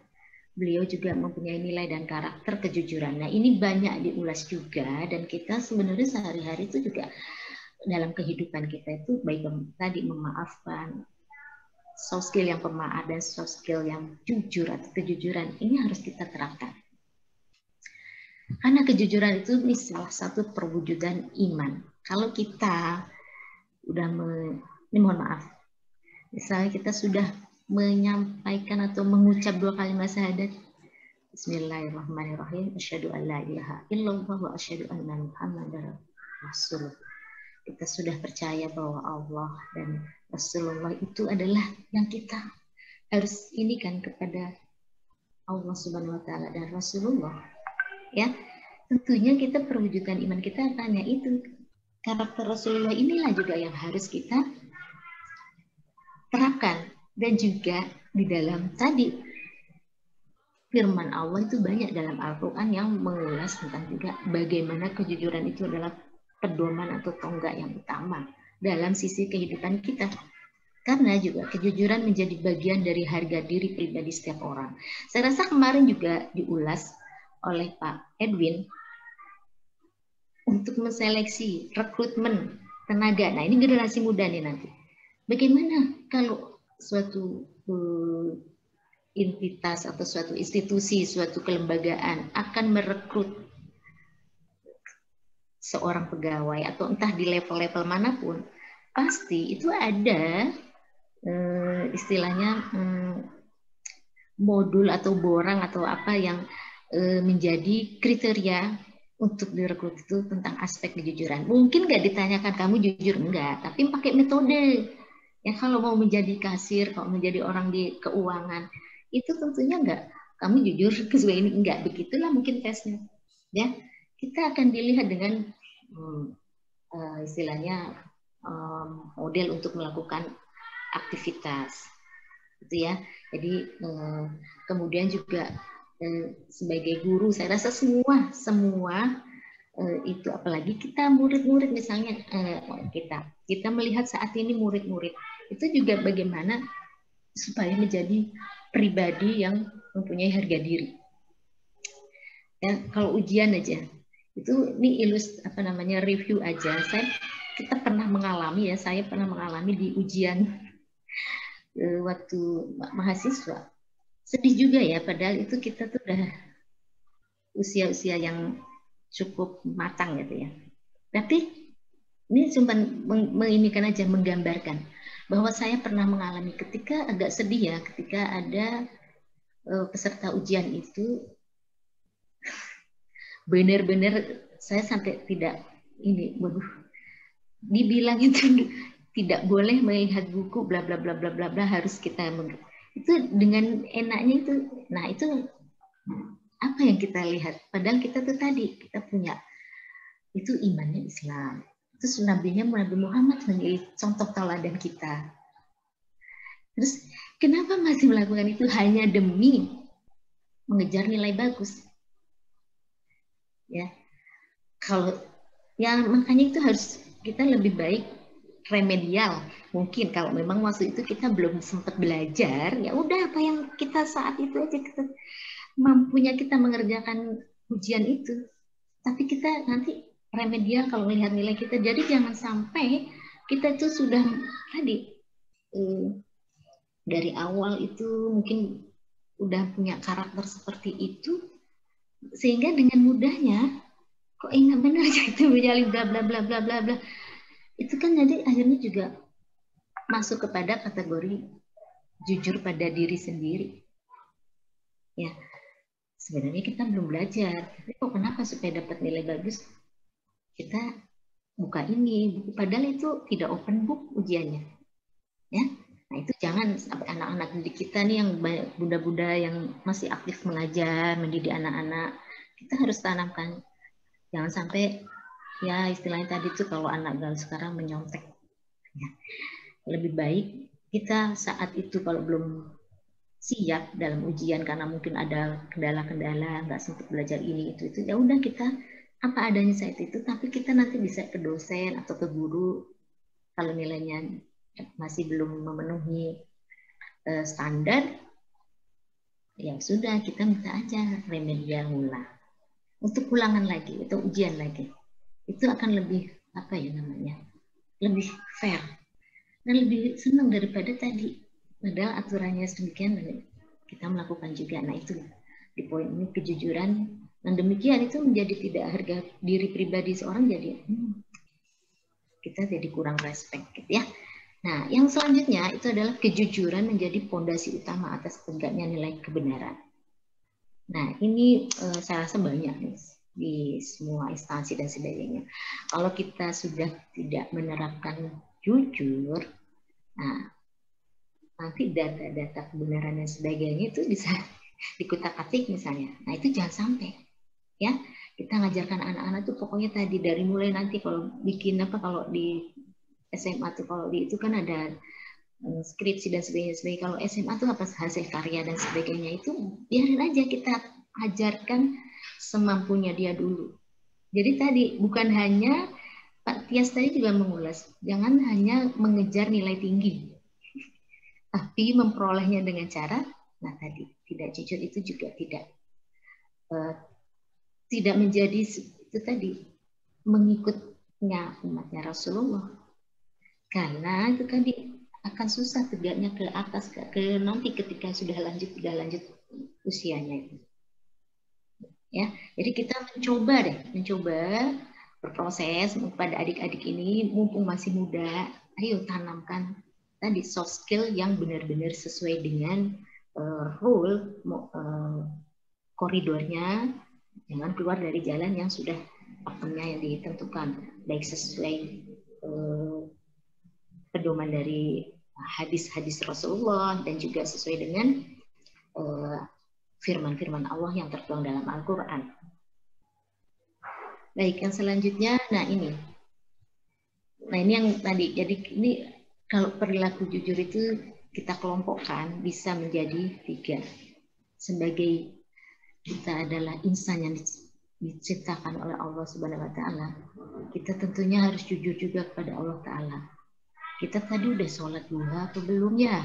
beliau juga mempunyai nilai dan karakter kejujuran. Nah ini banyak diulas juga dan kita sebenarnya sehari-hari itu juga dalam kehidupan kita itu baik tadi memaafkan, soft skill yang pemaaf dan soft skill yang jujur atau kejujuran ini harus kita terapkan. Karena kejujuran itu ini salah satu perwujudan iman. Kalau kita udah me, ini mohon maaf, misalnya kita sudah menyampaikan atau mengucap dua kalimat syahadat, Bismillahirrahmanirrahim. Asyhadu an la ilaha illallah wa asyhadu anna Muhammadar Rasulullah. Kita sudah percaya bahwa Allah dan Rasulullah itu adalah yang kita harus ini kan kepada Allah Subhanahu wa taala dan Rasulullah. Ya. Tentunya kita perwujudan iman kita hanya itu. Karakter Rasulullah inilah juga yang harus kita terapkan dan juga di dalam tadi firman Allah itu banyak dalam Al-Quran yang mengulas tentang juga bagaimana kejujuran itu adalah pedoman atau tonggak yang utama dalam sisi kehidupan kita. Karena juga kejujuran menjadi bagian dari harga diri pribadi setiap orang. Saya rasa kemarin juga diulas oleh Pak Edwin untuk menseleksi rekrutmen tenaga. Nah ini generasi muda nih nanti. Bagaimana kalau suatu uh, entitas atau suatu institusi, suatu kelembagaan akan merekrut seorang pegawai atau entah di level-level mana pun, pasti itu ada uh, istilahnya um, modul atau borang atau apa yang menjadi kriteria untuk direkrut itu tentang aspek kejujuran. Mungkin nggak ditanyakan kamu jujur enggak, tapi pakai metode. Ya kalau mau menjadi kasir, kalau menjadi orang di keuangan, itu tentunya enggak. Kamu jujur sesuai ini enggak. Begitulah mungkin tesnya. Ya, kita akan dilihat dengan hmm, uh, istilahnya um, model untuk melakukan aktivitas, gitu ya. Jadi uh, kemudian juga sebagai guru saya rasa semua semua itu apalagi kita murid-murid misalnya kita kita melihat saat ini murid-murid itu juga bagaimana supaya menjadi pribadi yang mempunyai harga diri. Ya kalau ujian aja itu ini ilus apa namanya review aja. Saya kita pernah mengalami ya saya pernah mengalami di ujian uh, waktu mahasiswa. Sedih juga ya padahal itu kita tuh udah usia-usia yang cukup matang gitu ya. Tapi ini cuma menginikan aja menggambarkan bahwa saya pernah mengalami ketika agak sedih ya ketika ada uh, peserta ujian itu benar-benar saya sampai tidak ini waduh dibilang itu tidak boleh melihat buku bla bla bla bla bla bla harus kita itu dengan enaknya itu nah itu apa yang kita lihat? Padahal kita tuh tadi kita punya itu imannya Islam terus nabinya Nabi Muhammad menjadi contoh teladan kita. Terus kenapa masih melakukan itu? Hanya demi mengejar nilai bagus. Ya. Kalau ya makanya itu harus kita lebih baik remedial. Mungkin kalau memang waktu itu kita belum sempat belajar ya udah apa yang kita saat itu aja kita mampunya kita mengerjakan ujian itu. Tapi kita nanti remedial kalau melihat nilai kita jadi jangan sampai kita itu sudah tadi eh, dari awal itu mungkin udah punya karakter seperti itu sehingga dengan mudahnya kok ingat benar itu menjalin bla bla bla bla bla bla itu kan jadi akhirnya juga masuk kepada kategori jujur pada diri sendiri. Ya, sebenarnya kita belum belajar. Tapi kok kenapa supaya dapat nilai bagus? Kita buka ini, buku padahal itu tidak open book ujiannya. Ya, nah itu jangan anak-anak didik kita nih yang bunda-bunda yang masih aktif mengajar, mendidik anak-anak, kita harus tanamkan. Jangan sampai ya istilahnya tadi tuh kalau anak gaul sekarang menyontek ya. lebih baik kita saat itu kalau belum siap dalam ujian karena mungkin ada kendala-kendala nggak sempat belajar ini itu itu ya udah kita apa adanya saat itu tapi kita nanti bisa ke dosen atau ke guru kalau nilainya masih belum memenuhi uh, standar ya sudah kita minta aja remedial ulang untuk ulangan lagi atau ujian lagi itu akan lebih apa ya namanya lebih fair. Dan lebih senang daripada tadi padahal aturannya sedemikian kita melakukan juga. Nah itu di poin ini kejujuran dan demikian itu menjadi tidak harga diri pribadi seorang jadi hmm, kita jadi kurang respect gitu ya nah yang selanjutnya itu adalah kejujuran menjadi fondasi utama atas tegaknya nilai kebenaran nah ini uh, saya rasa banyak nih di semua instansi dan sebagainya. Kalau kita sudah tidak menerapkan jujur, nah nanti data-data kebenaran dan sebagainya itu bisa dikutak-atik misalnya. Nah itu jangan sampai ya kita ngajarkan anak-anak tuh pokoknya tadi dari mulai nanti kalau bikin apa kalau di SMA tuh kalau di itu kan ada eh, skripsi dan sebagainya, sebagainya. Kalau SMA tuh apa hasil karya dan sebagainya itu biarin aja kita ajarkan semampunya dia dulu. Jadi tadi bukan hanya Pak Tias tadi juga mengulas, jangan hanya mengejar nilai tinggi, tapi memperolehnya dengan cara, nah tadi tidak jujur itu juga tidak uh, tidak menjadi itu tadi mengikutnya umatnya Rasulullah. Karena itu kan di, akan susah tegaknya ke atas ke, ke nanti ketika sudah lanjut sudah lanjut usianya itu. Ya, jadi kita mencoba deh, mencoba berproses kepada adik-adik ini mumpung masih muda, ayo tanamkan tadi soft skill yang benar-benar sesuai dengan uh, rule uh, koridornya, jangan keluar dari jalan yang sudah pakemnya yang ditentukan, baik sesuai uh, pedoman dari hadis-hadis Rasulullah dan juga sesuai dengan firman-firman Allah yang tertuang dalam Al-Quran. Baik, yang selanjutnya, nah ini. Nah ini yang tadi, jadi ini kalau perilaku jujur itu kita kelompokkan bisa menjadi tiga. Sebagai kita adalah insan yang diciptakan oleh Allah Subhanahu wa taala, kita tentunya harus jujur juga kepada Allah taala. Kita tadi udah sholat duha atau belum ya?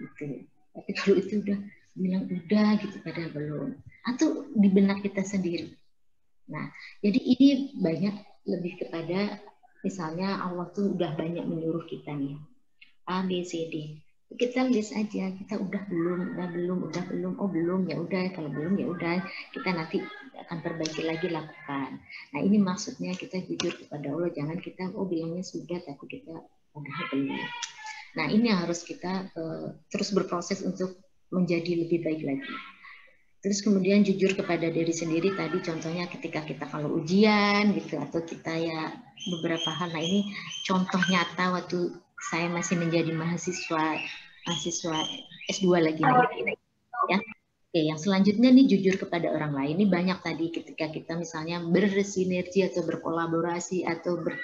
Gitu. Tapi kalau itu udah bilang udah gitu padahal belum. Atau di benak kita sendiri. Nah, jadi ini banyak lebih kepada misalnya Allah tuh udah banyak menyuruh kita nih. A, B, C, D kita list aja kita udah belum udah belum udah belum oh belum ya udah kalau belum ya udah kita nanti akan perbaiki lagi lakukan. Nah ini maksudnya kita jujur kepada Allah jangan kita oh bilangnya sudah tapi kita udah belum. Nah ini yang harus kita uh, terus berproses untuk menjadi lebih baik lagi. Terus kemudian jujur kepada diri sendiri tadi contohnya ketika kita kalau ujian gitu atau kita ya beberapa hal. Nah ini contoh nyata waktu saya masih menjadi mahasiswa mahasiswa S2 lagi ya. Oke, yang selanjutnya nih jujur kepada orang lain. Ini banyak tadi ketika kita misalnya bersinergi atau berkolaborasi atau ber,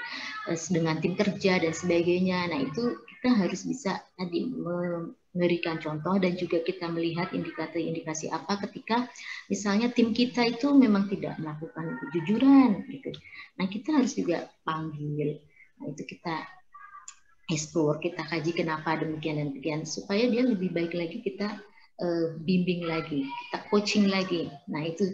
eh, dengan tim kerja dan sebagainya. Nah, itu kita harus bisa tadi memberikan contoh dan juga kita melihat indikator-indikasi apa ketika misalnya tim kita itu memang tidak melakukan kejujuran gitu. Nah, kita harus juga panggil. Nah, itu kita explore, kita kaji kenapa demikian dan demikian supaya dia lebih baik lagi kita uh, bimbing lagi, kita coaching lagi. Nah itu,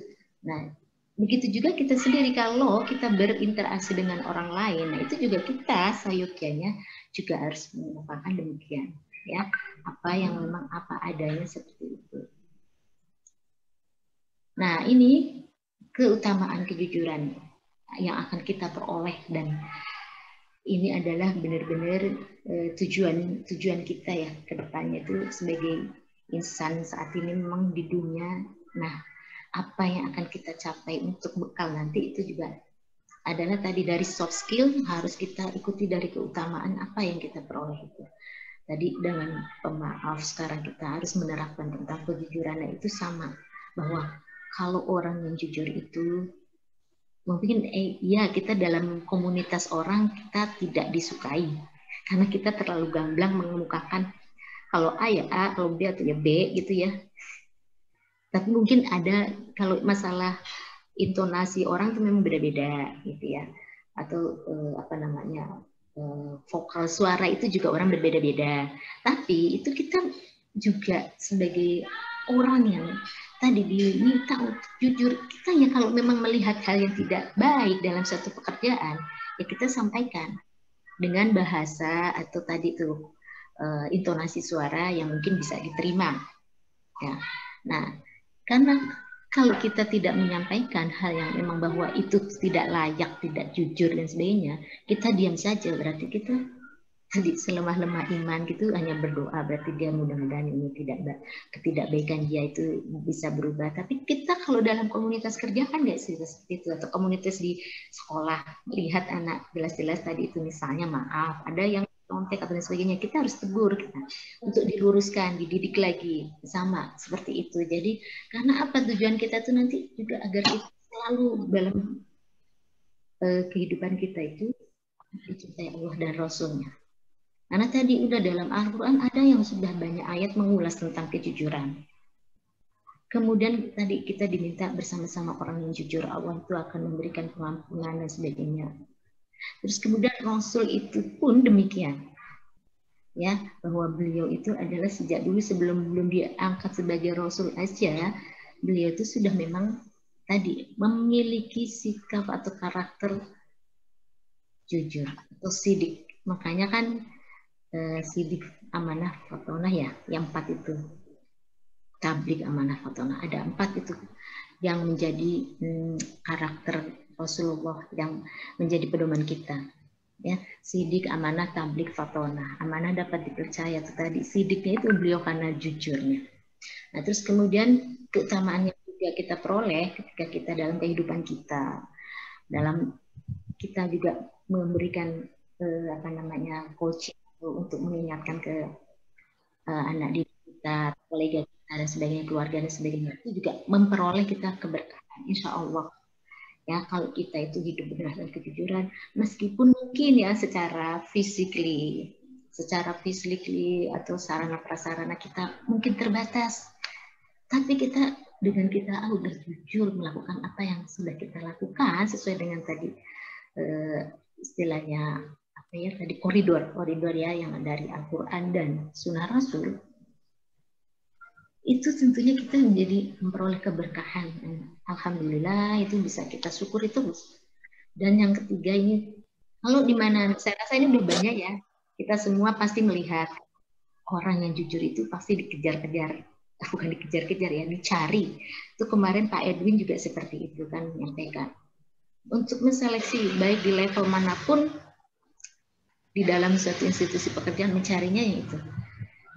nah begitu juga kita sendiri kalau kita berinteraksi dengan orang lain, nah itu juga kita sayukianya juga harus mengungkapkan demikian, ya apa yang memang apa adanya seperti itu. Nah ini keutamaan kejujuran yang akan kita peroleh dan ini adalah benar-benar uh, tujuan tujuan kita ya ke depannya itu sebagai insan saat ini memang di dunia. Nah, apa yang akan kita capai untuk bekal nanti itu juga adalah tadi dari soft skill harus kita ikuti dari keutamaan apa yang kita peroleh itu. Tadi dengan pemaaf sekarang kita harus menerapkan tentang kejujuran nah, itu sama bahwa kalau orang yang jujur itu mungkin eh, ya kita dalam komunitas orang kita tidak disukai karena kita terlalu gamblang mengemukakan kalau A ya A, kalau B atau ya B gitu ya. Tapi mungkin ada kalau masalah intonasi orang itu memang beda-beda gitu ya. Atau eh, apa namanya eh, vokal suara itu juga orang berbeda-beda. Tapi itu kita juga sebagai orang yang tadi diminta untuk jujur. Kita ya kalau memang melihat hal yang tidak baik dalam satu pekerjaan ya kita sampaikan dengan bahasa atau tadi itu uh, intonasi suara yang mungkin bisa diterima. Ya. Nah karena kalau kita tidak menyampaikan hal yang memang bahwa itu tidak layak tidak jujur dan sebagainya kita diam saja. Berarti kita selemah-lemah iman gitu hanya berdoa berarti dia mudah-mudahan ini tidak ketidakbaikan dia itu bisa berubah. Tapi kita kalau dalam komunitas kerja kan nggak sih seperti itu atau komunitas di sekolah lihat anak jelas-jelas tadi itu misalnya maaf ada yang kontak atau sebagainya kita harus tegur kita untuk diluruskan dididik lagi sama seperti itu. Jadi karena apa? Tujuan kita tuh nanti juga agar kita selalu dalam uh, kehidupan kita itu dicintai Allah dan Rasulnya karena tadi udah dalam Al-Quran ada yang sudah banyak ayat mengulas tentang kejujuran. Kemudian tadi kita diminta bersama-sama orang yang jujur Allah itu akan memberikan pengampunan dan sebagainya. Terus kemudian Rasul itu pun demikian. Ya, bahwa beliau itu adalah sejak dulu sebelum belum diangkat sebagai Rasul aja, beliau itu sudah memang tadi memiliki sikap atau karakter jujur atau sidik. Makanya kan eh, sidik amanah fatonah ya yang empat itu. Tablik amanah fatonah. Ada empat itu yang menjadi hmm, karakter Rasulullah yang menjadi pedoman kita ya. Sidik amanah tablik fatona amanah dapat dipercaya itu tadi. Sidiknya itu beliau karena jujurnya. Nah terus kemudian keutamaan yang juga kita peroleh ketika kita dalam kehidupan kita. Dalam kita juga memberikan eh, apa namanya coaching untuk mengingatkan ke eh, anak didik kita kolega kita dan sebagainya keluarga dan sebagainya itu juga memperoleh kita keberkahan insya Allah. Ya kalau kita itu hidup benar dan kejujuran meskipun mungkin ya secara physically secara physically atau sarana prasarana kita mungkin terbatas tapi kita dengan kita ah, udah jujur melakukan apa yang sudah kita lakukan sesuai dengan tadi uh, istilahnya ya tadi koridor koridor ya yang dari Al-Qur'an dan Sunnah Rasul itu tentunya kita menjadi memperoleh keberkahan. Alhamdulillah itu bisa kita syukuri terus. Dan yang ketiga ini, kalau di mana saya rasa ini udah banyak ya, kita semua pasti melihat orang yang jujur itu pasti dikejar-kejar, bukan dikejar-kejar ya, dicari. Itu kemarin Pak Edwin juga seperti itu kan menyampaikan. Untuk menseleksi baik di level mana pun di dalam suatu institusi pekerjaan mencarinya yang itu.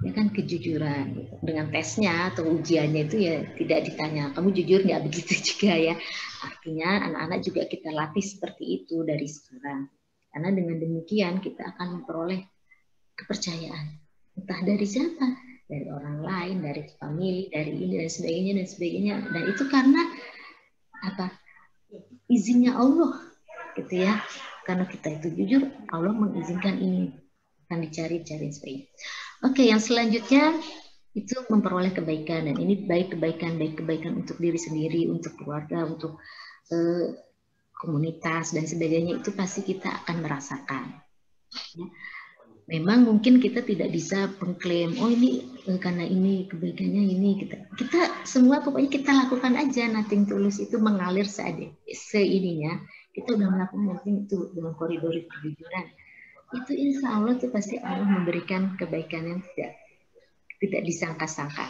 Ya kan kejujuran gitu. dengan tesnya atau ujiannya itu ya tidak ditanya kamu jujur nggak begitu juga ya? Artinya anak-anak juga kita latih seperti itu dari sekarang. Karena dengan demikian kita akan memperoleh kepercayaan. Entah dari siapa dari orang lain dari famili dari ini dan sebagainya dan sebagainya. Dan itu karena apa? Izinnya Allah gitu ya karena kita itu jujur Allah mengizinkan ini. Akan dicari-cari sebagainya Oke, yang selanjutnya itu memperoleh kebaikan. Dan ini baik kebaikan baik kebaikan untuk diri sendiri, untuk keluarga, untuk eh, komunitas dan sebagainya. Itu pasti kita akan merasakan. Ya. Memang mungkin kita tidak bisa mengklaim, oh ini eh, karena ini kebaikannya ini kita kita semua pokoknya kita lakukan aja. Nothing tulus itu mengalir seada seininya kita udah melakukan nothing itu dengan koridor kejujuran. Itu insya Allah itu pasti Allah memberikan kebaikan yang tidak tidak disangka-sangka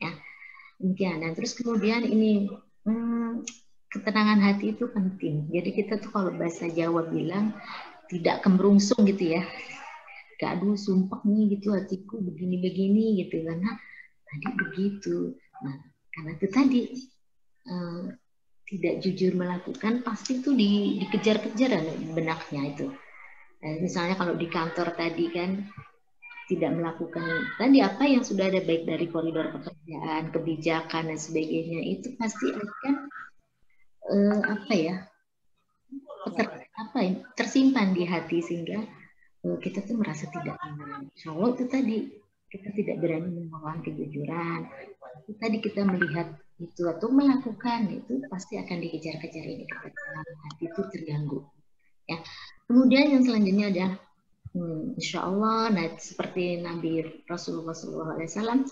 ya. Demikian dan terus kemudian ini hmm, ketenangan hati itu penting. Jadi kita tuh kalau bahasa Jawa bilang tidak kemrungsung gitu ya. Gak aduh sumpah nih gitu hatiku begini-begini gitu. Karena tadi begitu. Nah karena itu tadi eh, tidak jujur melakukan pasti itu di, dikejar-kejar benaknya itu Nah, misalnya kalau di kantor tadi kan tidak melakukan tadi apa yang sudah ada baik dari koridor pekerjaan, kebijakan dan sebagainya itu pasti akan uh, apa ya ter, apa ya, tersimpan di hati sehingga uh, kita tuh merasa tidak aman. Kalau itu tadi kita tidak berani melawan kejujuran, tadi kita melihat itu atau melakukan itu pasti akan dikejar-kejar ini ketika hati itu terganggu. Ya, Kemudian yang selanjutnya ada hmm, Insya Allah, nah, seperti Nabi Rasulullah SAW,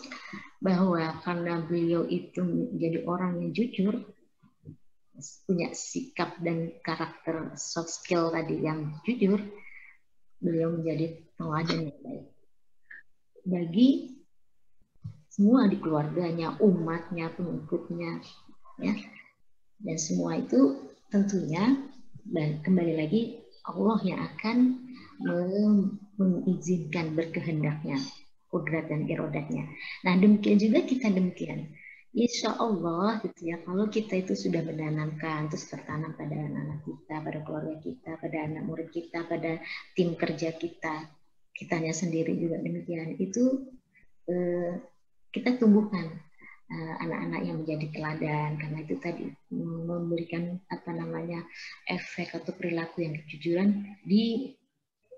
bahwa karena beliau itu menjadi orang yang jujur, punya sikap dan karakter soft skill tadi yang jujur, beliau menjadi teladan yang baik. Bagi semua di keluarganya, umatnya, pengikutnya, ya, dan semua itu tentunya kembali lagi Allah yang akan mengizinkan berkehendaknya kudrat dan irodatnya. Nah demikian juga kita demikian. Insya Allah gitu ya kalau kita itu sudah menanamkan terus tertanam pada anak-anak kita, pada keluarga kita, pada anak murid kita, pada tim kerja kita, kitanya sendiri juga demikian. Itu eh, kita tumbuhkan Eh, anak-anak yang menjadi teladan. Karena itu tadi memberikan apa namanya efek atau perilaku yang kejujuran di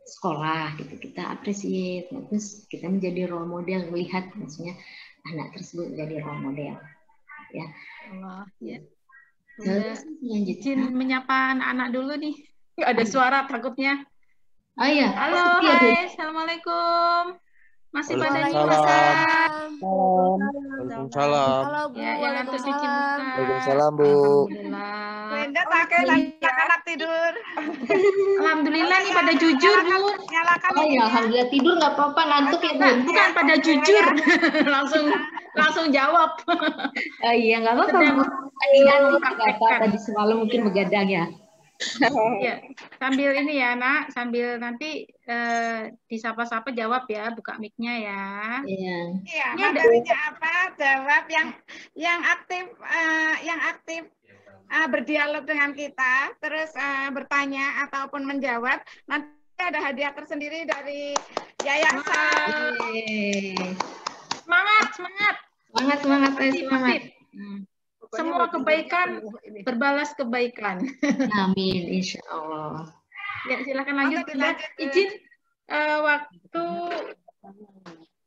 sekolah gitu. Kita apresiasi terus kita menjadi role model melihat maksudnya anak tersebut menjadi role model ya. Allah ya terus izin menyapa anak-anak dulu nih. Ada suara takutnya. Oh iya. Halo iya, hai assalamualaikum. Masih pada Waalaikumsalam. Waalaikumsalam. ya cuci muka Waalaikumsalam, Bu. Alhamdulillah Linda pakai anak-anak tidur. Alhamdulillah nih pada jujur. Nyalakan Oh ya, alhamdulillah tidur nggak apa-apa ngantuk ya Bukan, pada jujur. langsung langsung jawab. Oh iya nggak apa-apa. Bu. Tadi kan nggak apa tadi semalam mungkin begadang ya. Ya, sambil ini ya, Nak, sambil nanti eh, disapa-sapa jawab ya, buka mic-nya ya. Iya. Iya, materinya apa? Jawab yang yang aktif eh, yang aktif eh, berdialog dengan kita, terus eh, bertanya ataupun menjawab. Nanti ada hadiah tersendiri dari yayasan. Yeay. Semangat, semangat. Semangat semangat eh, Masih, semangat. Semua kebaikan berbalas kebaikan. Amin insya Allah. Ya, silakan lanjut. Ke- Izin eh, waktu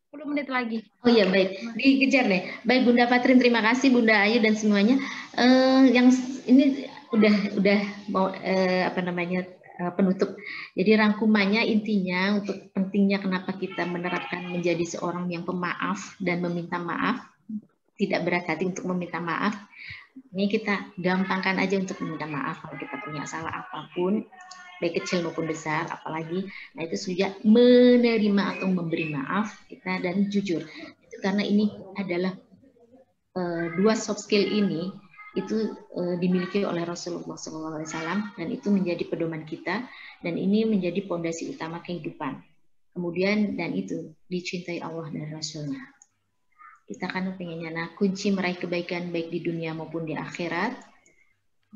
10 menit lagi. Oh iya baik, dikejar deh. Baik Bunda Patrin, terima kasih Bunda Ayu dan semuanya. Eh, yang ini udah udah mau eh, apa namanya penutup. Jadi rangkumannya intinya untuk pentingnya kenapa kita menerapkan menjadi seorang yang pemaaf dan meminta maaf, tidak berat hati untuk meminta maaf. Ini kita gampangkan aja untuk meminta maaf kalau kita punya salah apa pun, baik kecil maupun besar, apalagi Nah itu sudah menerima atau memberi maaf kita dan jujur. Itu karena ini adalah eh, dua soft skill ini itu eh, dimiliki oleh Rasulullah SAW dan itu menjadi pedoman kita dan ini menjadi pondasi utama kehidupan. Kemudian dan itu dicintai Allah dan Rasulnya. Kita kan pengennya nah kunci meraih kebaikan baik di dunia maupun di akhirat.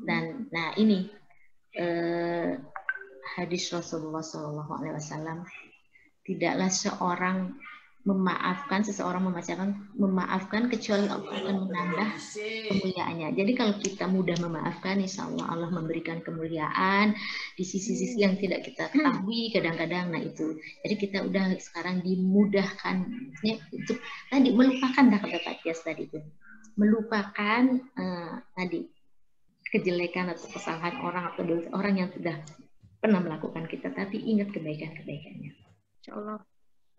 Dan nah ini eh, hadis Rasulullah SAW tidaklah seorang memaafkan seseorang memaafkan memaafkan kecuali Allah akan menambah kemuliaannya. Jadi kalau kita mudah memaafkan, insya Allah Allah memberikan kemuliaan di sisi-sisi yang tidak kita ketahui kadang-kadang. Nah itu, jadi kita udah sekarang dimudahkan maksudnya untuk tadi melupakan dah kata Pak Tias tadi itu, melupakan eh, tadi kejelekan atau kesalahan orang atau orang yang sudah pernah melakukan kita, tapi ingat kebaikan-kebaikannya. Insya Allah.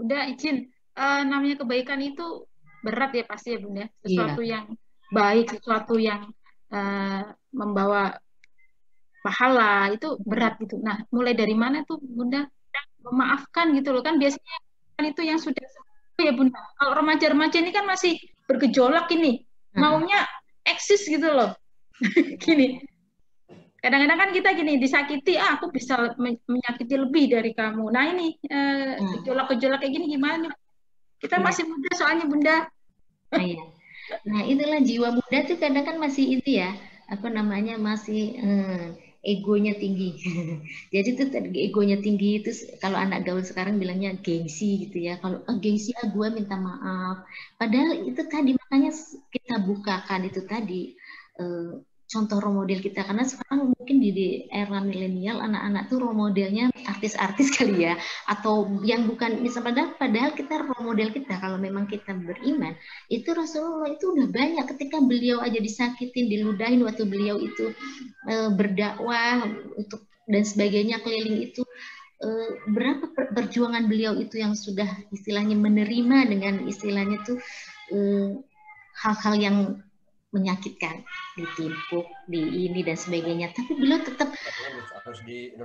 Udah izin. Eh, namanya kebaikan itu berat ya pasti ya Bunda. Sesuatu yang baik, sesuatu yang eh, membawa pahala itu berat gitu. Nah, mulai dari mana tuh Bunda memaafkan gitu loh kan biasanya kan itu yang sudah ya Bunda. Kalau remaja-remaja ini kan masih bergejolak ini, maunya eksis gitu loh. Gini. Kadang-kadang kan kita gini disakiti, ah aku bisa men- menyakiti lebih dari kamu. Nah ini eh, Hmm. gejolak-gejolak kayak gini gimana? Kita Iya. masih muda soalnya Bunda. Nah, iya. Nah, itulah jiwa muda tuh kadang kan masih itu ya, apa namanya masih eh, egonya tinggi. Jadi tuh egonya tinggi itu kalau anak gaul sekarang bilangnya gengsi gitu ya. Kalau ah, gengsi ah gue minta maaf. Padahal itu tadi makanya kita bukakan itu tadi eh, contoh role model kita. Karena sekarang mungkin di, di era milenial anak-anak tuh role modelnya artis-artis kali ya. Atau yang bukan misalnya padahal, kita role model kita. Kalau memang kita beriman itu Rasulullah itu udah banyak. Ketika beliau aja disakitin diludahin waktu beliau itu eh, berdakwah untuk dan sebagainya keliling itu eh, berapa per- perjuangan beliau itu yang sudah istilahnya menerima dengan istilahnya tuh eh, hal-hal yang menyakitkan ditimpuk di ini dan sebagainya. Tapi beliau tetap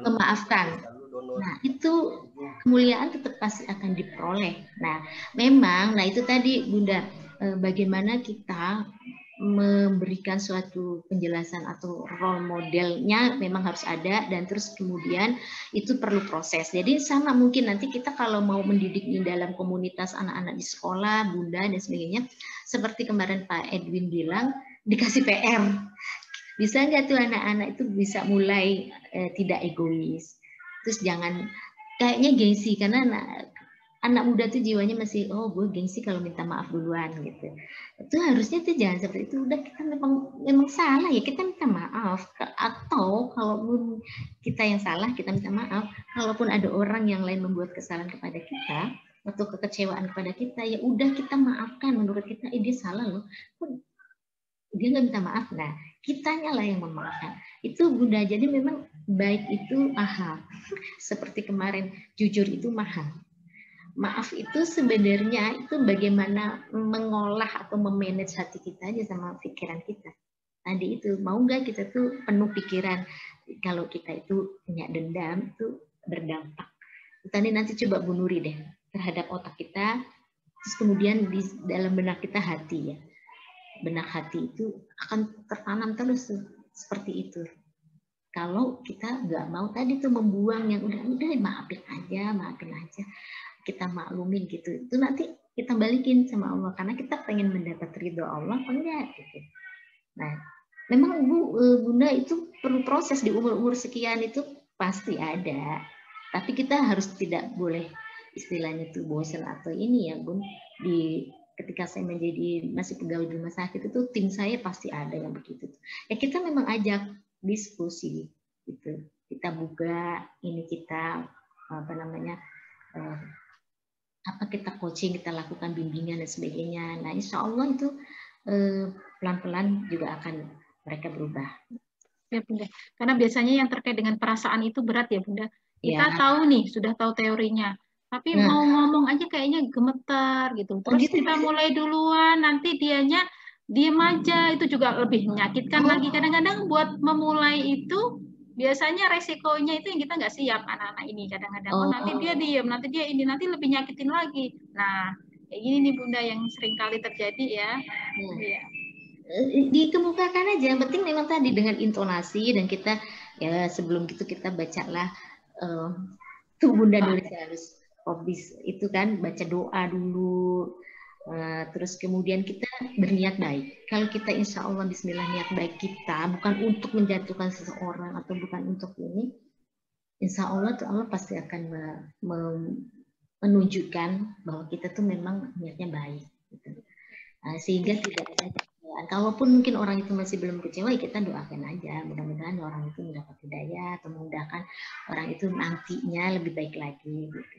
memaafkan. Nah itu kemuliaan tetap pasti akan diperoleh. Nah memang nah itu tadi bunda eh, bagaimana kita memberikan suatu penjelasan atau role modelnya memang harus ada dan terus kemudian itu perlu proses. Jadi sama mungkin nanti kita kalau mau mendidik di dalam komunitas anak-anak di sekolah, bunda dan sebagainya, seperti kemarin Pak Edwin bilang dikasih PR. Bisa nggak tuh anak-anak itu bisa mulai eh, tidak egois. Terus jangan kayaknya gengsi karena anak anak muda tuh jiwanya masih oh gue gengsi kalau minta maaf duluan gitu. Itu harusnya tuh jangan seperti itu. Udah kita memang memang salah ya. Kita minta maaf. Atau kalaupun kita yang salah kita minta maaf. Kalaupun ada orang yang lain membuat kesalahan kepada kita atau kekecewaan kepada kita ya udah kita maafkan. Menurut kita eh, dia salah loh. Dia nggak minta maaf. Nah kitanya lah yang memaafkan. Itu bunda jadi memang baik itu mahal seperti kemarin jujur itu mahal maaf itu sebenarnya itu bagaimana mengolah atau memanage hati kita aja sama pikiran kita. tadi itu mau nggak kita tuh penuh pikiran? Kalau kita itu punya dendam itu berdampak. Tadi nanti coba bunuri deh terhadap otak kita, terus kemudian di dalam benak kita hati ya. Benak hati itu akan tertanam terus tuh, seperti itu. Kalau kita nggak mau tadi tuh membuang yang udah-udah maafin aja, maafin aja, kita maklumin gitu. Itu nanti kita balikin sama Allah karena kita pengen mendapat ridho Allah enggak gitu. Nah, memang Bu eh, Bunda itu perlu proses di umur-umur sekian itu pasti ada. Tapi kita harus tidak boleh istilahnya tuh bosan atau ini ya Bun di ketika saya menjadi masih pegawai di rumah sakit itu tim saya pasti ada yang begitu. Ya kita memang ajak diskusi gitu. Kita buka ini kita apa namanya eh, apa kita coaching, kita lakukan bimbingan dan sebagainya. Nah, insya Allah itu eh, pelan-pelan juga akan mereka berubah. Ya, Bunda. Karena biasanya yang terkait dengan perasaan itu berat ya, Bunda. Kita ya. tahu nih, sudah tahu teorinya. Tapi nah. mau ngomong aja kayaknya gemetar gitu. Oh, Terus gitu. kita mulai duluan, nanti dianya diem aja, itu juga lebih menyakitkan oh. lagi. Kadang-kadang buat memulai itu biasanya resikonya itu yang kita nggak siap anak-anak ini kadang-kadang oh, oh nanti dia diem nanti dia ini nanti lebih nyakitin lagi nah kayak gini nih bunda yang sering kali terjadi ya hmm. ya dikemukakan aja yang penting memang tadi dengan intonasi dan kita ya sebelum gitu kita bacalah uh, tuh bunda dulu harus obis itu kan baca doa dulu uh, terus kemudian kita berniat baik kalau kita insya Allah Bismillah niat baik kita bukan untuk menjatuhkan seseorang atau bukan untuk ini insya Allah tuh Allah pasti akan me, me, menunjukkan bahwa kita tuh memang niatnya baik gitu. nah, sehingga tidak ada kalaupun mungkin orang itu masih belum kecewa ya kita doakan aja mudah-mudahan orang itu mendapat hidayah atau memudahkan orang itu nantinya lebih baik lagi gitu.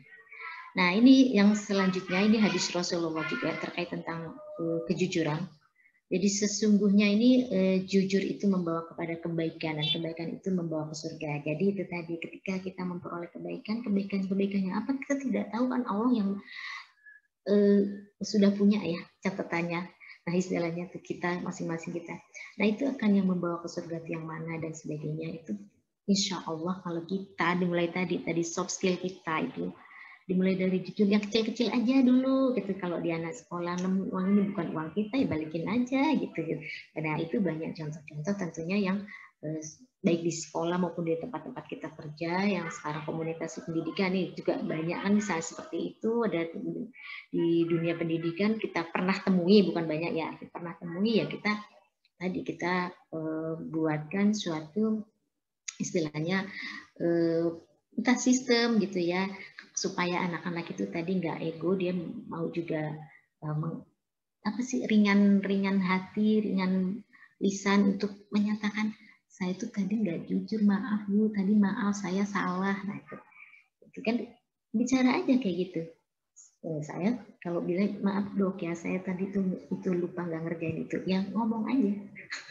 Nah ini yang selanjutnya ini hadis Rasulullah juga terkait tentang uh, kejujuran. Jadi sesungguhnya ini uh, jujur itu membawa kepada kebaikan dan kebaikan itu membawa ke surga. Jadi itu tadi ketika kita memperoleh kebaikan, kebaikan-kebaikannya apa kita tidak tahu kan Allah yang uh, sudah punya ya catatannya Nah istilahnya itu kita masing-masing kita. Nah itu akan yang membawa ke surga yang mana dan sebagainya itu insya Allah kalau kita dimulai tadi tadi soft skill kita itu dimulai dari jujur yang kecil-kecil aja dulu gitu kalau di anak sekolah uang ini bukan uang kita ya balikin aja gitu, gitu. Nah itu banyak contoh-contoh tentunya yang eh, baik di sekolah maupun di tempat-tempat kita kerja yang sekarang komunikasi pendidikan ini juga banyak kan misalnya seperti itu ada di dunia pendidikan kita pernah temui bukan banyak ya pernah temui ya kita tadi kita uh, buatkan suatu istilahnya uh, entah sistem gitu ya. Supaya anak-anak itu tadi nggak ego dia mau juga uh, apa sih ringan ringan hati ringan lisan untuk menyatakan saya itu tadi nggak jujur maaf bu. Tadi maaf saya salah. Nah itu itu kan bicara aja kayak gitu. Oh, saya kalau bilang maaf dok ya saya tadi tuh itu lupa nggak ngerjain itu. Yang ngomong aja.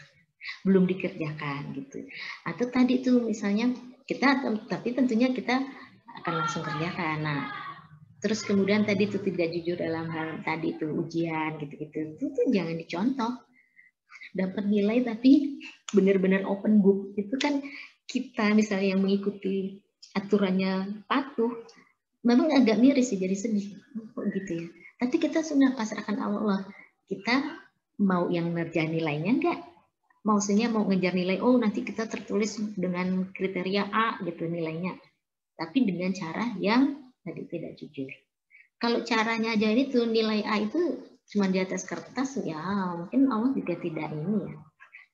Belum dikerjakan gitu. Atau tadi tuh misalnya kita tapi tentunya kita akan langsung kerjakan nah terus kemudian tadi tuh tidak jujur dalam hal tadi tuh ujian gitu-gitu. Itu tuh jangan dicontoh. Dapat nilai tapi benar-benar open book. Itu kan kita misalnya yang mengikuti aturannya patuh memang agak miris sih jadi sedih. Gitu ya? Tapi kita sudah pasrahkan Allah. Kita mau yang ngerjain nilainya enggak maksudnya mau ngejar nilai oh nanti kita tertulis dengan kriteria A gitu nilainya. Tapi dengan cara yang tadi tidak jujur. Kalau caranya aja itu nilai A itu cuma di atas kertas ya mungkin Allah juga tidak ini ya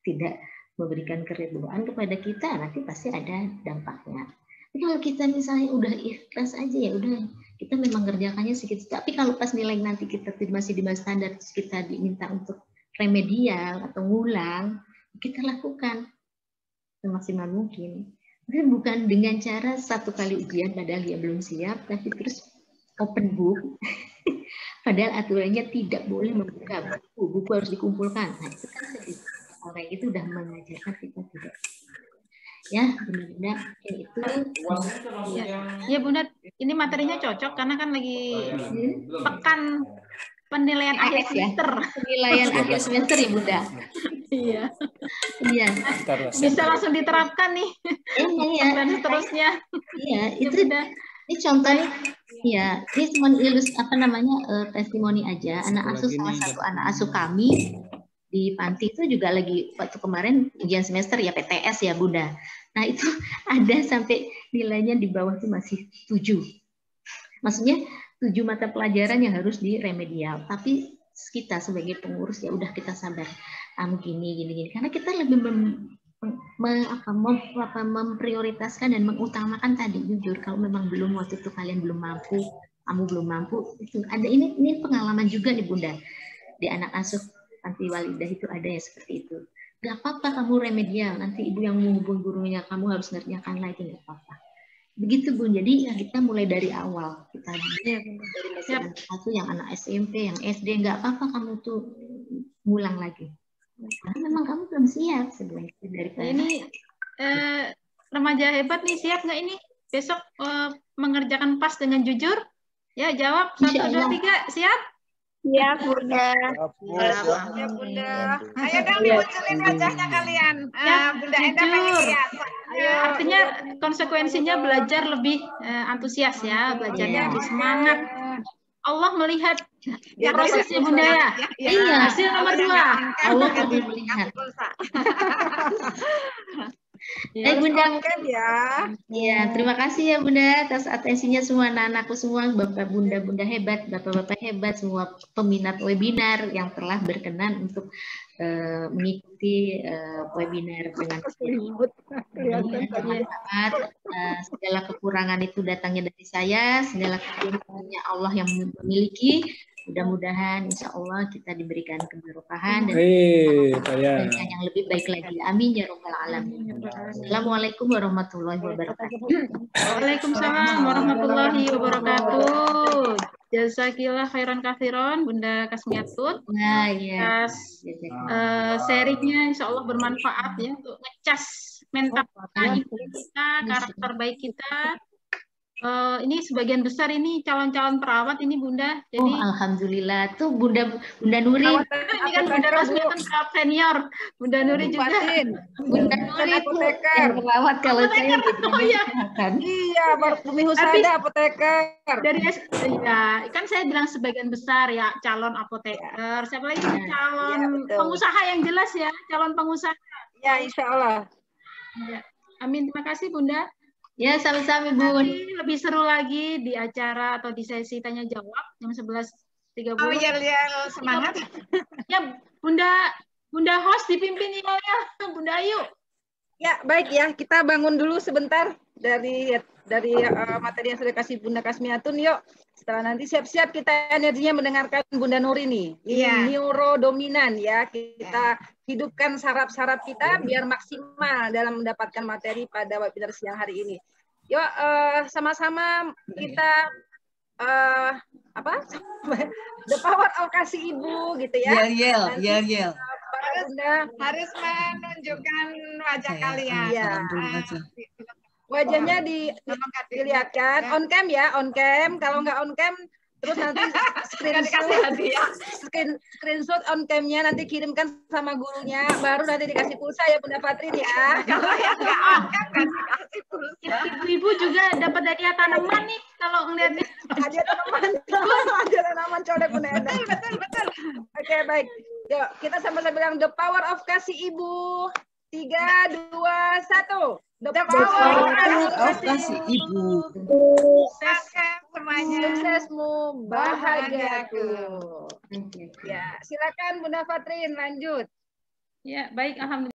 tidak memberikan keriduan kepada kita nanti pasti ada dampaknya. Tapi kalau kita misalnya udah ikhlas aja ya udah kita memang kerjakannya sedikit. Tapi kalau pas nilai nanti kita masih di bawah standar kita diminta untuk remedial atau ngulang kita lakukan. Semaksimal mungkin. Tapi bukan dengan cara satu kali ujian padahal dia belum siap tapi terus open book. Padahal aturannya tidak boleh membuka buku, buku harus dikumpulkan. Nah, itu kan orang itu sudah mengajarkan kita tidak. Ya, benar-benar. Itu. Ya. ya, Bunda, ini materinya cocok karena kan lagi pekan penilaian akhir ya? semester. Penilaian akhir semester ya Bunda. Iya. Iya. Bisa langsung diterapkan nih Iya, iya. dan seterusnya. Iya, Ya, itu Bunda. ini contoh ya, ini cuma ilus apa namanya eh, testimoni aja. Anak asuh salah satu anak asuh kami di panti itu juga lagi waktu kemarin ujian semester ya PTS ya Bunda. Nah itu ada sampai nilainya di bawah itu masih tujuh. Maksudnya tujuh mata pelajaran yang harus di remedial. Tapi kita sebagai pengurus ya udah kita sabar. Kamu gini gini gini. Karena kita lebih mem- me- apa, mem- apa, memprioritaskan dan mengutamakan tadi jujur kalau memang belum waktu itu kalian belum mampu kamu belum mampu itu ada ini ini pengalaman juga nih bunda di anak asuh panti walidah itu ada yang seperti itu nggak apa-apa kamu remedial nanti ibu yang menghubung gurunya kamu harus ngerjakan lagi nggak apa-apa begitu bun jadi kita mulai dari awal. Kita Iya, dari lesson satu yang anak SMP yang SD nggak apa-apa kamu tuh ngulang lagi. Karena memang kamu belum siap sebenarnya dari Nah, ini eh, remaja hebat nih. Siap nggak ini? Besok eh, mengerjakan pas dengan jujur? Ya jawab. Satu dua tiga. Siap? Ya, Bunda. Ya, Bunda. Ayo dong Iya. dimunculin wajahnya kalian. Ya, Ah, Bunda Enda pengen lihat. Ayo. Artinya konsekuensinya belajar lebih eh, antusias ya, belajarnya Iya. lebih semangat. Allah melihat Ya, prosesnya Bunda ya. Iya. Hasil nomor dua. Allah lebih melihat Ya, Baik Bunda, Kan ya. ya terima kasih ya Bunda atas atensinya semua anak-anakku semua, Bapak Bunda Bunda hebat, Bapak-bapak hebat, semua peminat webinar yang telah berkenan untuk eh, mengikuti eh, webinar dengan bermanfaat. Eh, segala kekurangan itu datangnya dari saya, segala kelebihannya Allah yang memiliki. Mudah-mudahan insya Allah kita diberikan keberkahan dan dan yang lebih baik lagi. Amin ya robbal alamin. Assalamualaikum warahmatullahi wabarakatuh. Waalaikumsalam warahmatullahi wabarakatuh. Jazakillah khairan kathiron Bunda Kasmiatun. Nah, ya. atas eh, sharingnya insya Allah bermanfaat ya untuk ngecas mental kita, ibu kita, karakter baik kita. Eh, ini sebagian besar ini calon-calon perawat ini Bunda. Oh, Jadi alhamdulillah tuh Bunda Bunda Nuri, ini kan Bunda Rosmiatun perawat senior, Bunda Nuri juga. Fatin. Bunda Nuri itu perawat kalau saya Oh, iya. kesehatan. Iya, baru bumi Tapi- husada apoteker. Dari ya kan saya bilang sebagian besar ya calon apoteker, siapa lagi Ya. calon Ya, pengusaha yang jelas ya, calon pengusaha. Ya, insya Allah. Ya. Amin, terima kasih Bunda. Ya, sami-sami Bun. Nanti lebih seru lagi di acara atau di sesi tanya jawab jam 11.30. Oh, iya, iya, semangat. Ya, Bunda Bunda host dipimpin ya, ya. Bunda Ayu. Ya, baik ya. Kita bangun dulu sebentar dari dari eh, materi yang sudah kasih Bunda Kasmiatun. Yuk, setelah nanti siap-siap kita energinya mendengarkan Bunda Nuri nih. Ini Iya. neurodominan ya. Kita hidupkan saraf-saraf kita biar maksimal dalam mendapatkan materi pada webinar siang hari ini. Yuk, eh, sama-sama kita eh, apa? The power of kasih ibu gitu ya. Yel yel, yel yel. bunda harus menunjukkan wajah kalian. Iya. Wajahnya di, Tolong Kak Dini. dilihatkan. On cam ya on cam kalau nggak on cam terus nanti screenshot hadiah. screen, screenshot on camnya nanti kirimkan sama gurunya. Baru nanti dikasih pulsa ya Bunda Patrin ya. Kalau yang nggak angkat nggak dikasih pulsa. Ibu-ibu juga dapat hadiah tanaman nih kalau ngeliatnya. ada tanaman. Ada tanaman colek Bunda Enda. Betul betul. oke baik. Yuk kita sama-sama bilang the power of kasih ibu tiga dua satu the power Power of kasih ibu. Sukses semuanya. suksesmu bahagiaku Oke. ya silakan Bunda Patrin lanjut Ya, baik alhamdulillah.